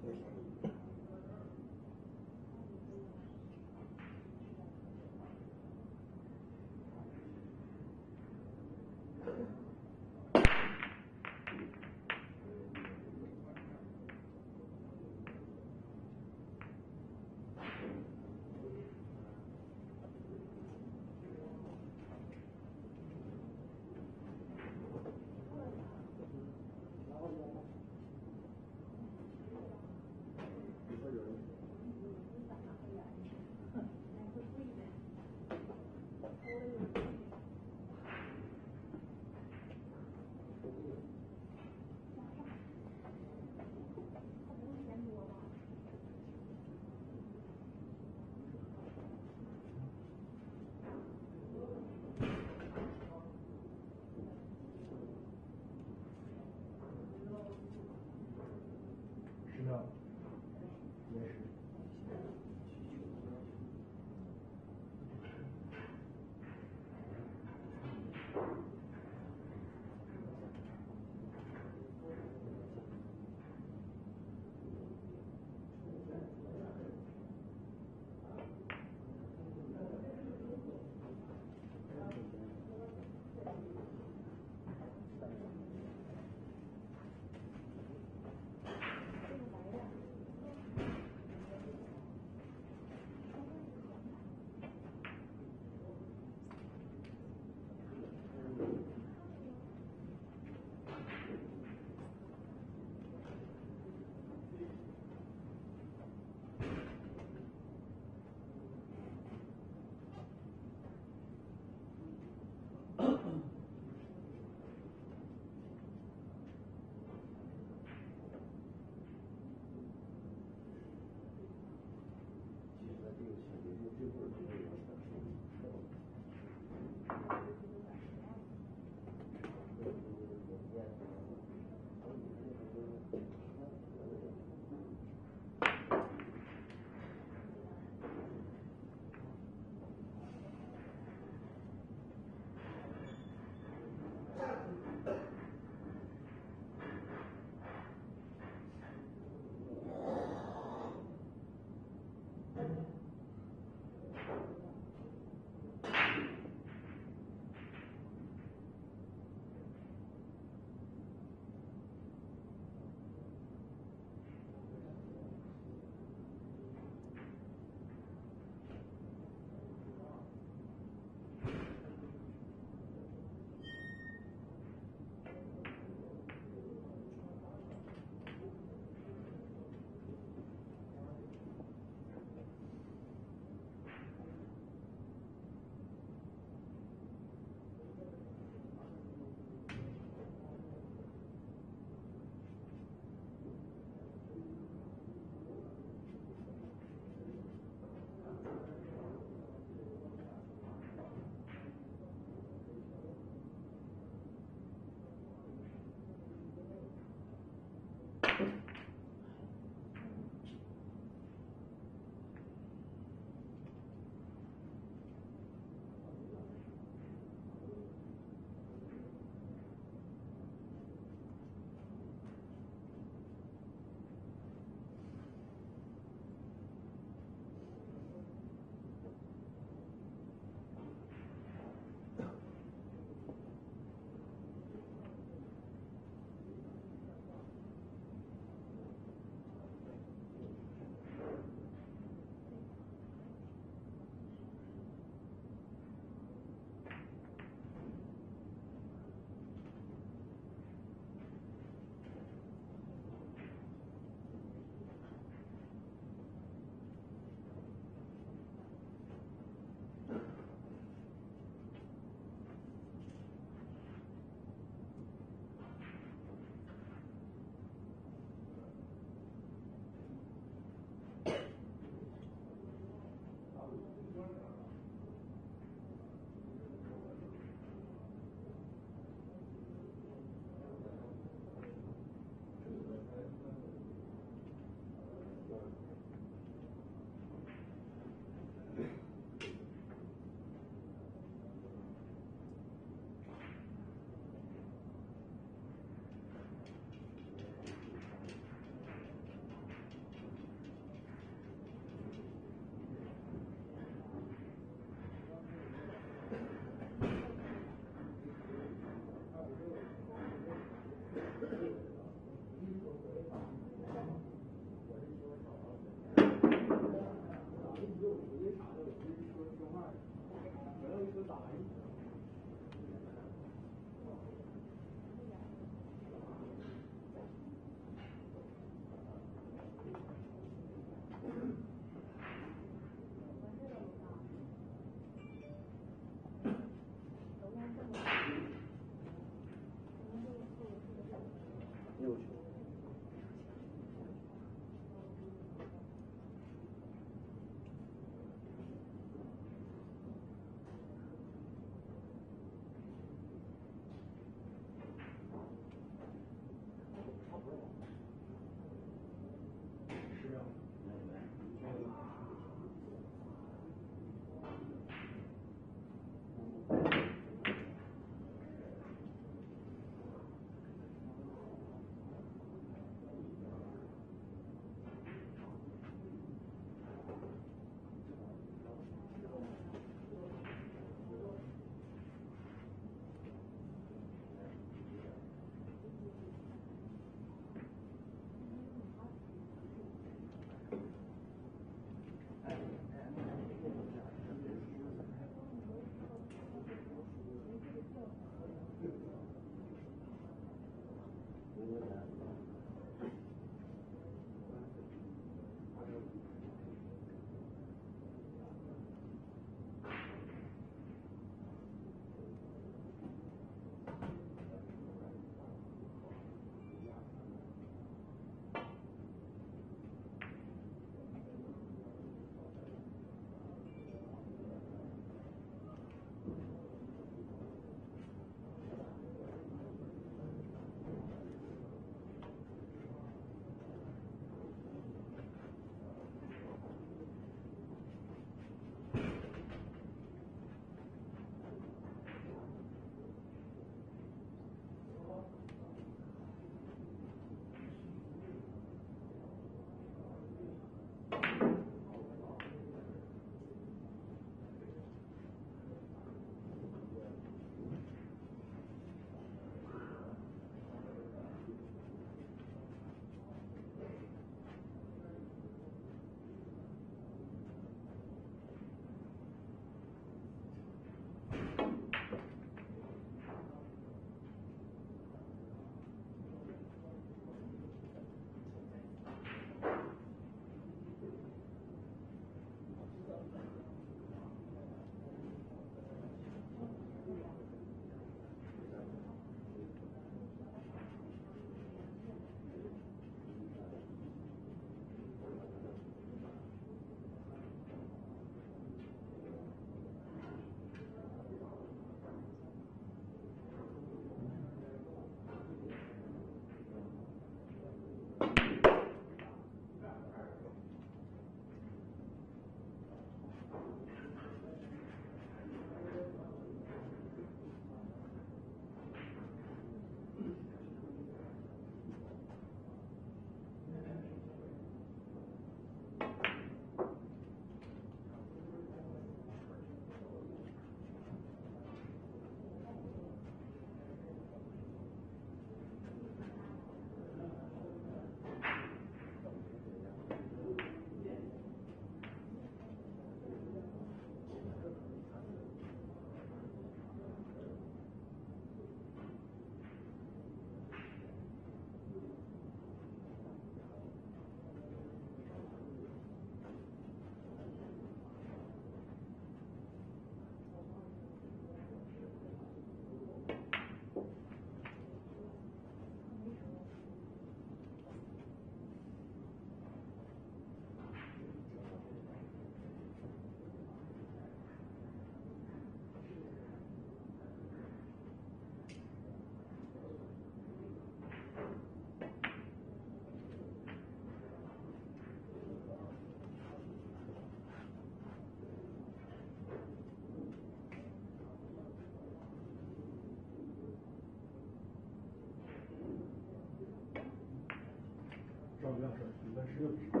S3: 是一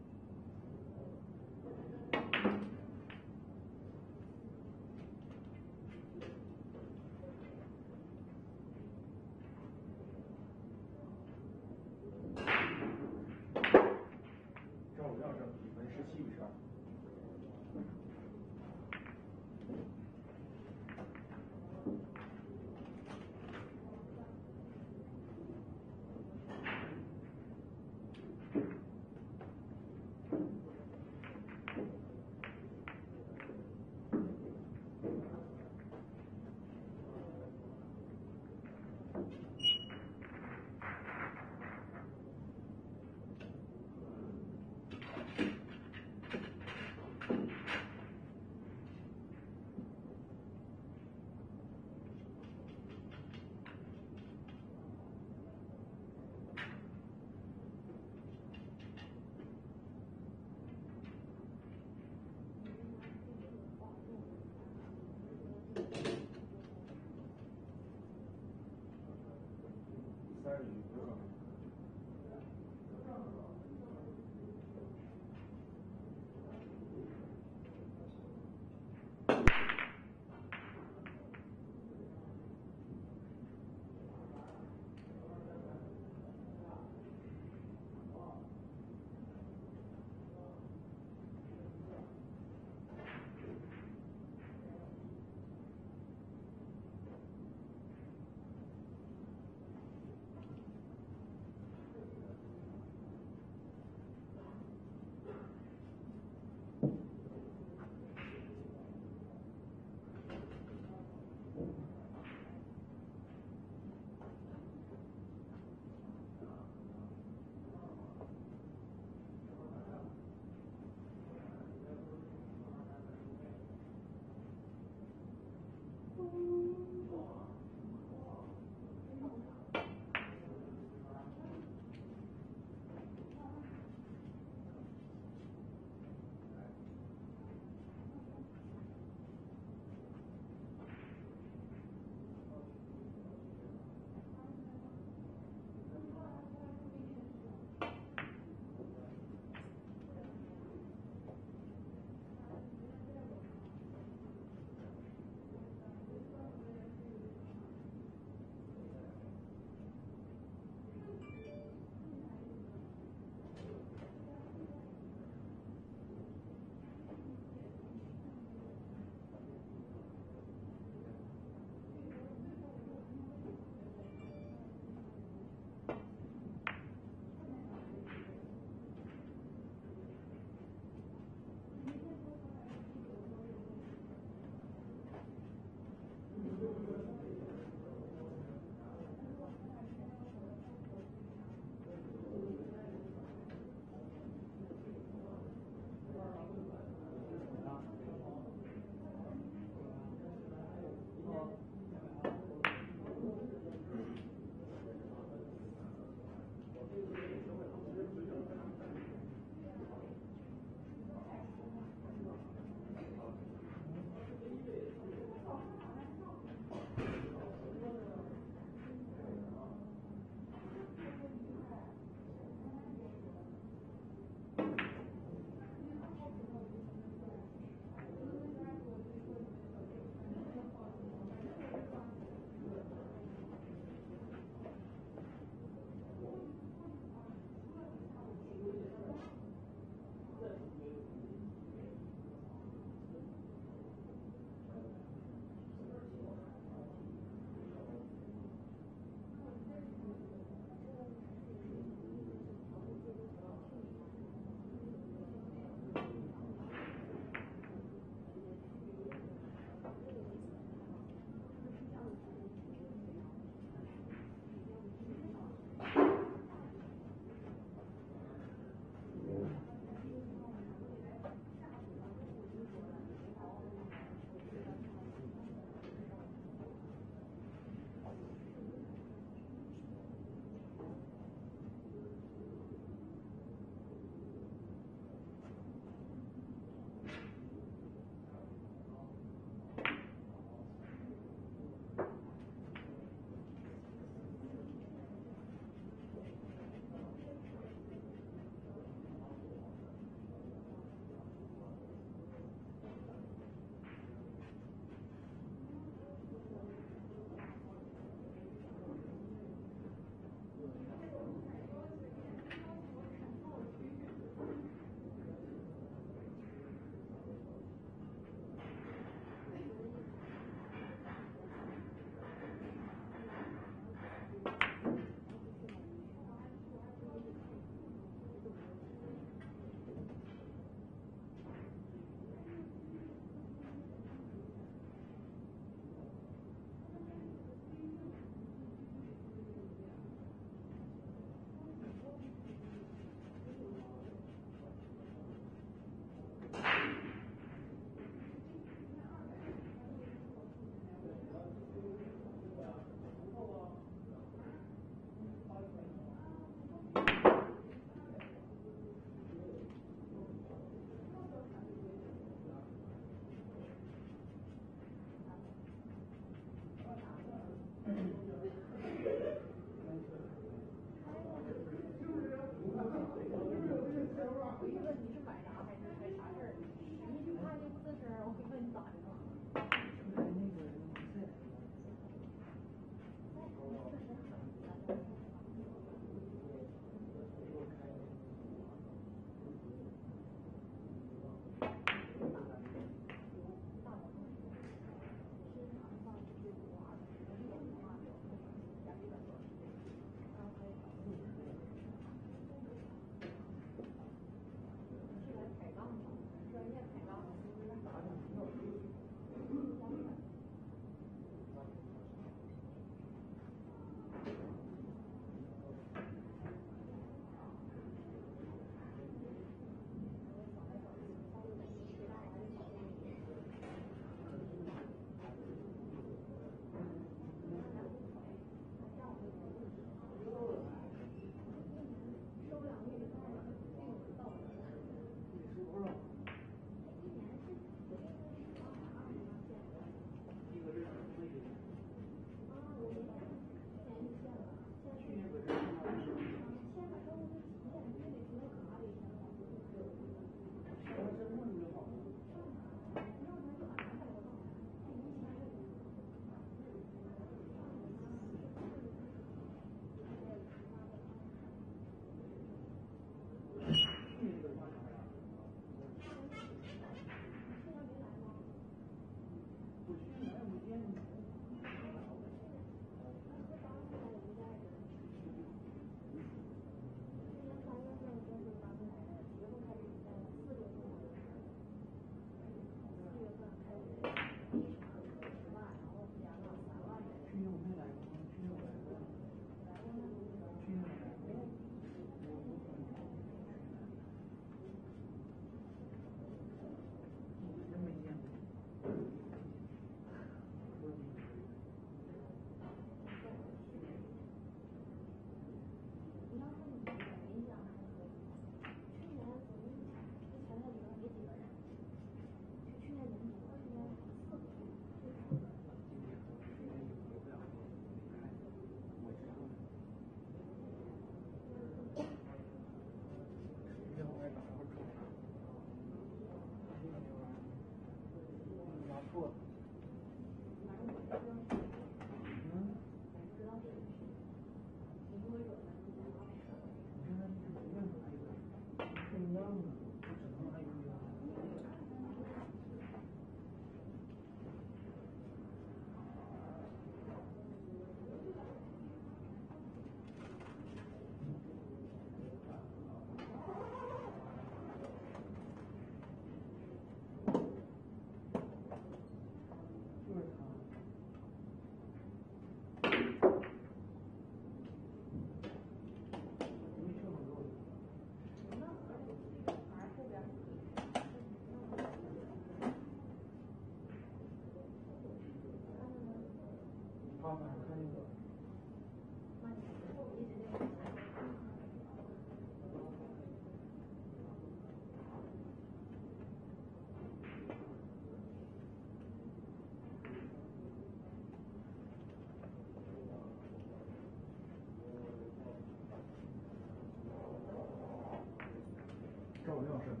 S1: 照
S4: 亮审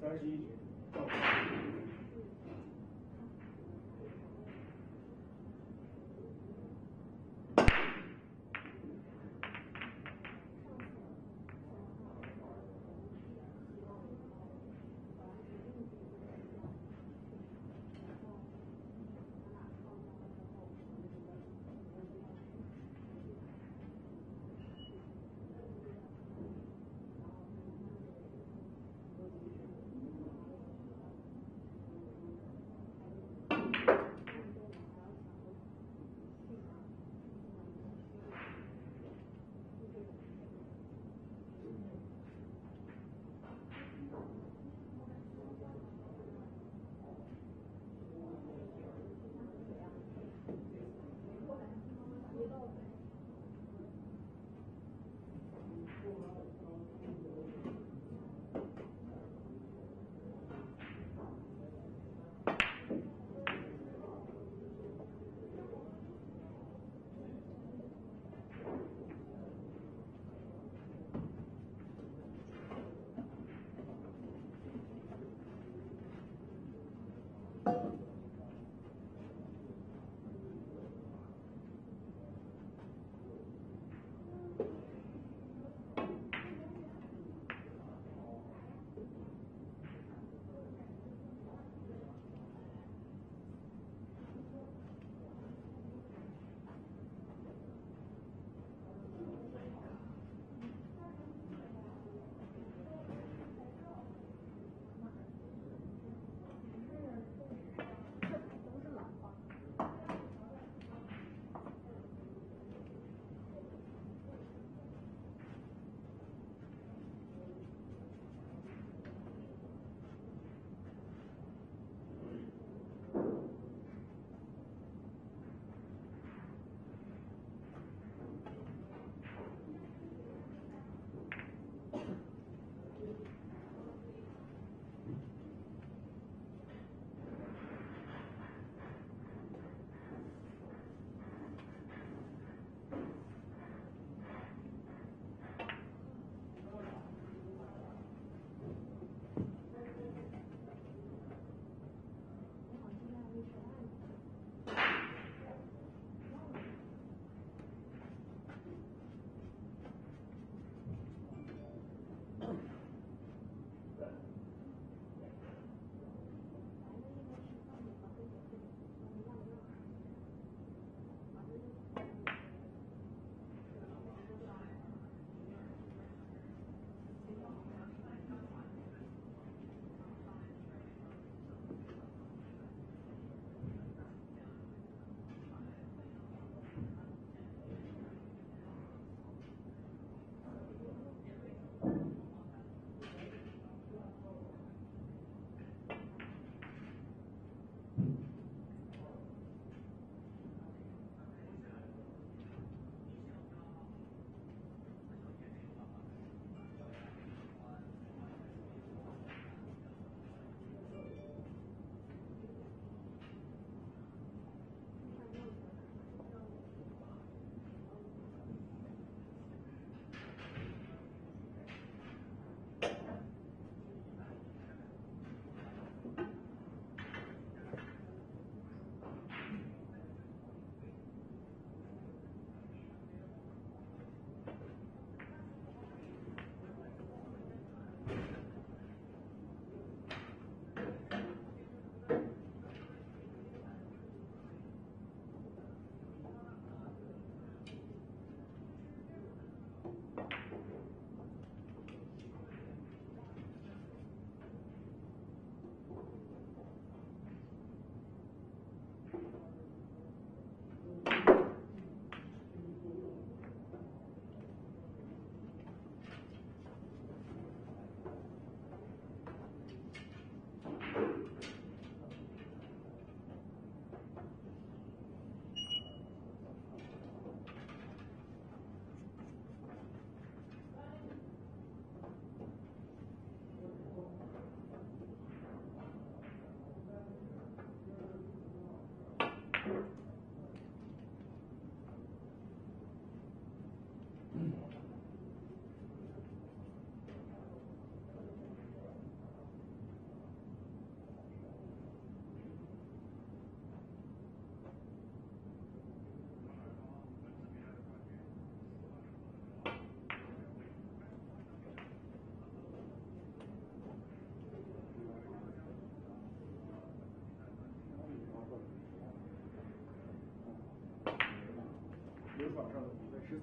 S7: 三十一局。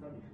S4: Gracias, David.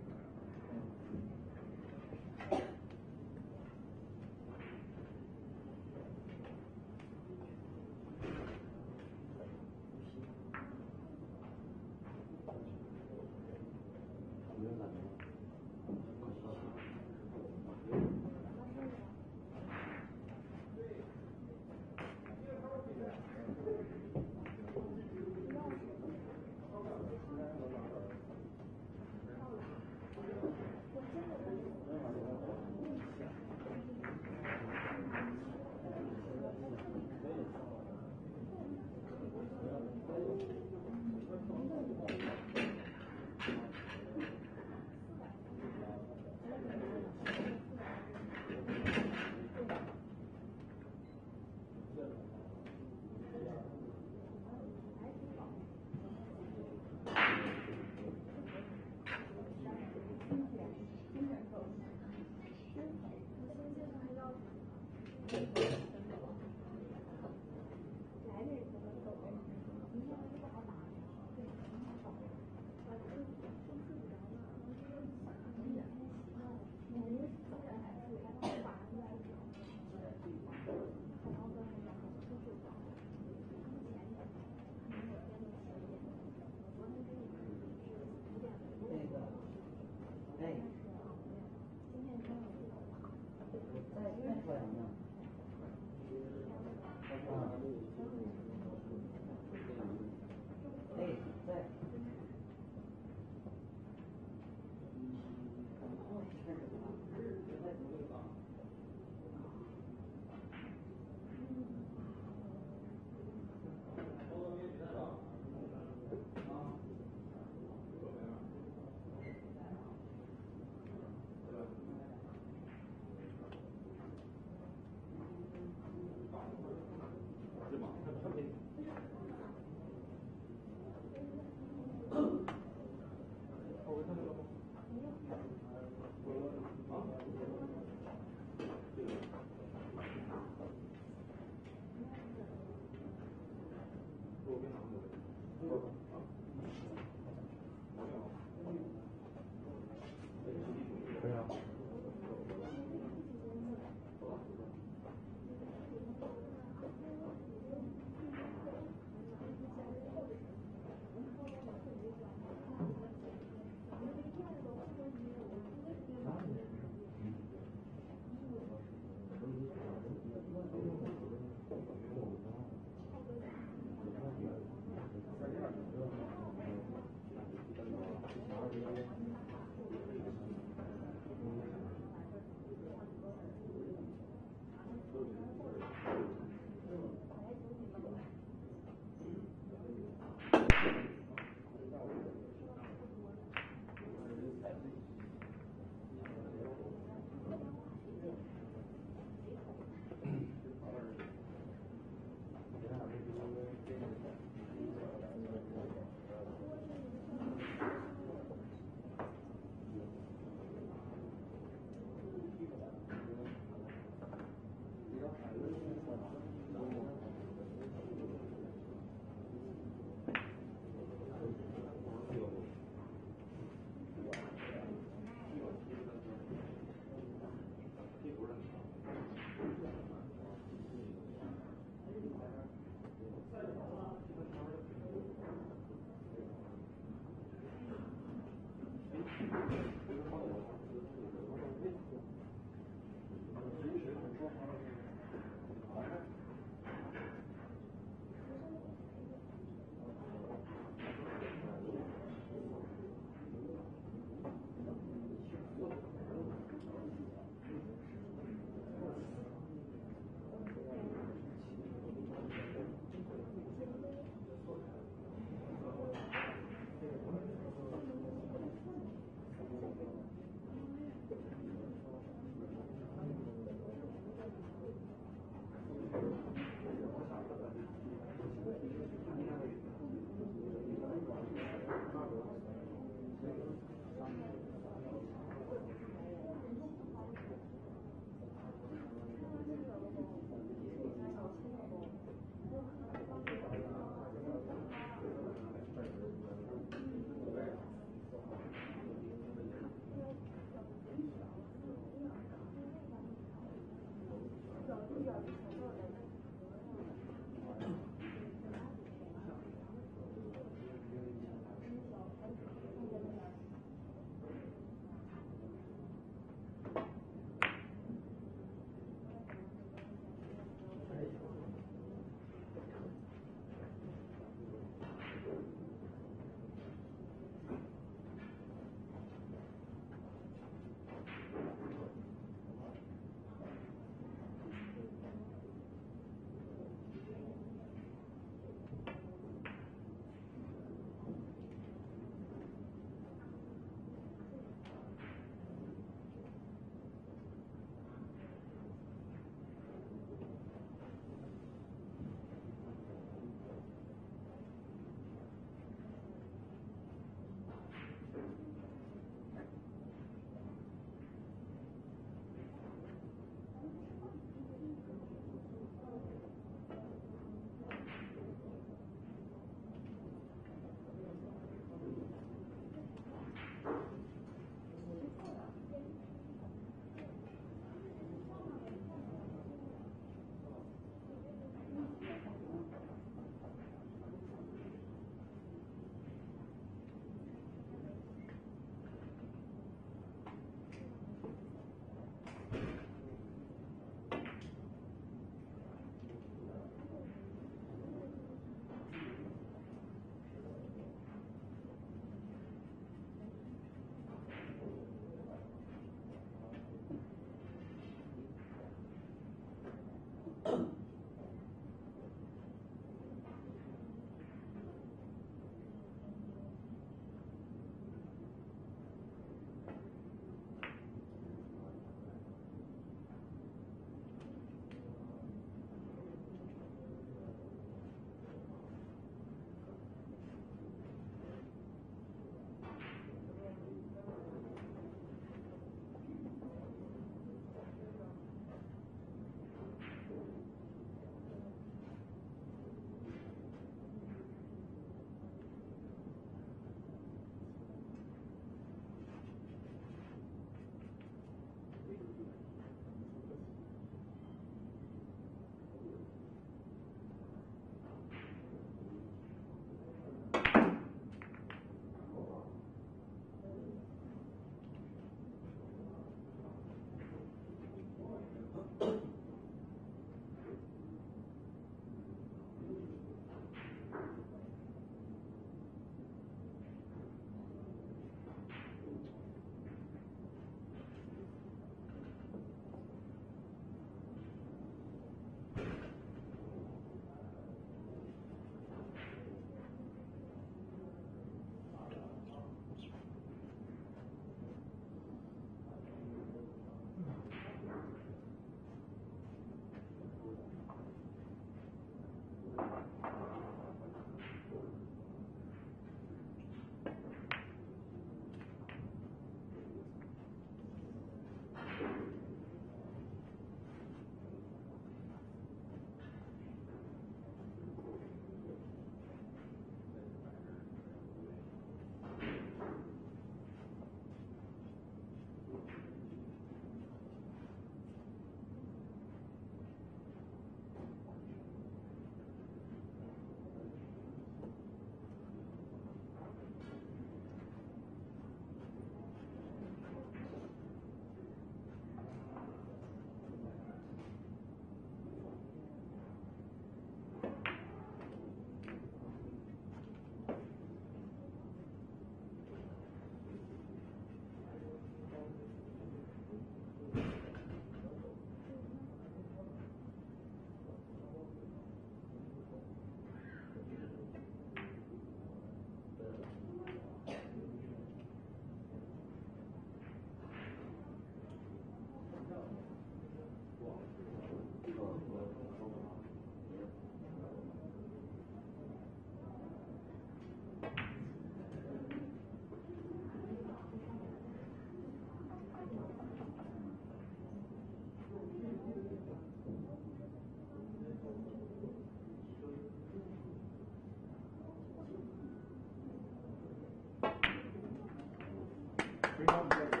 S4: Thank you.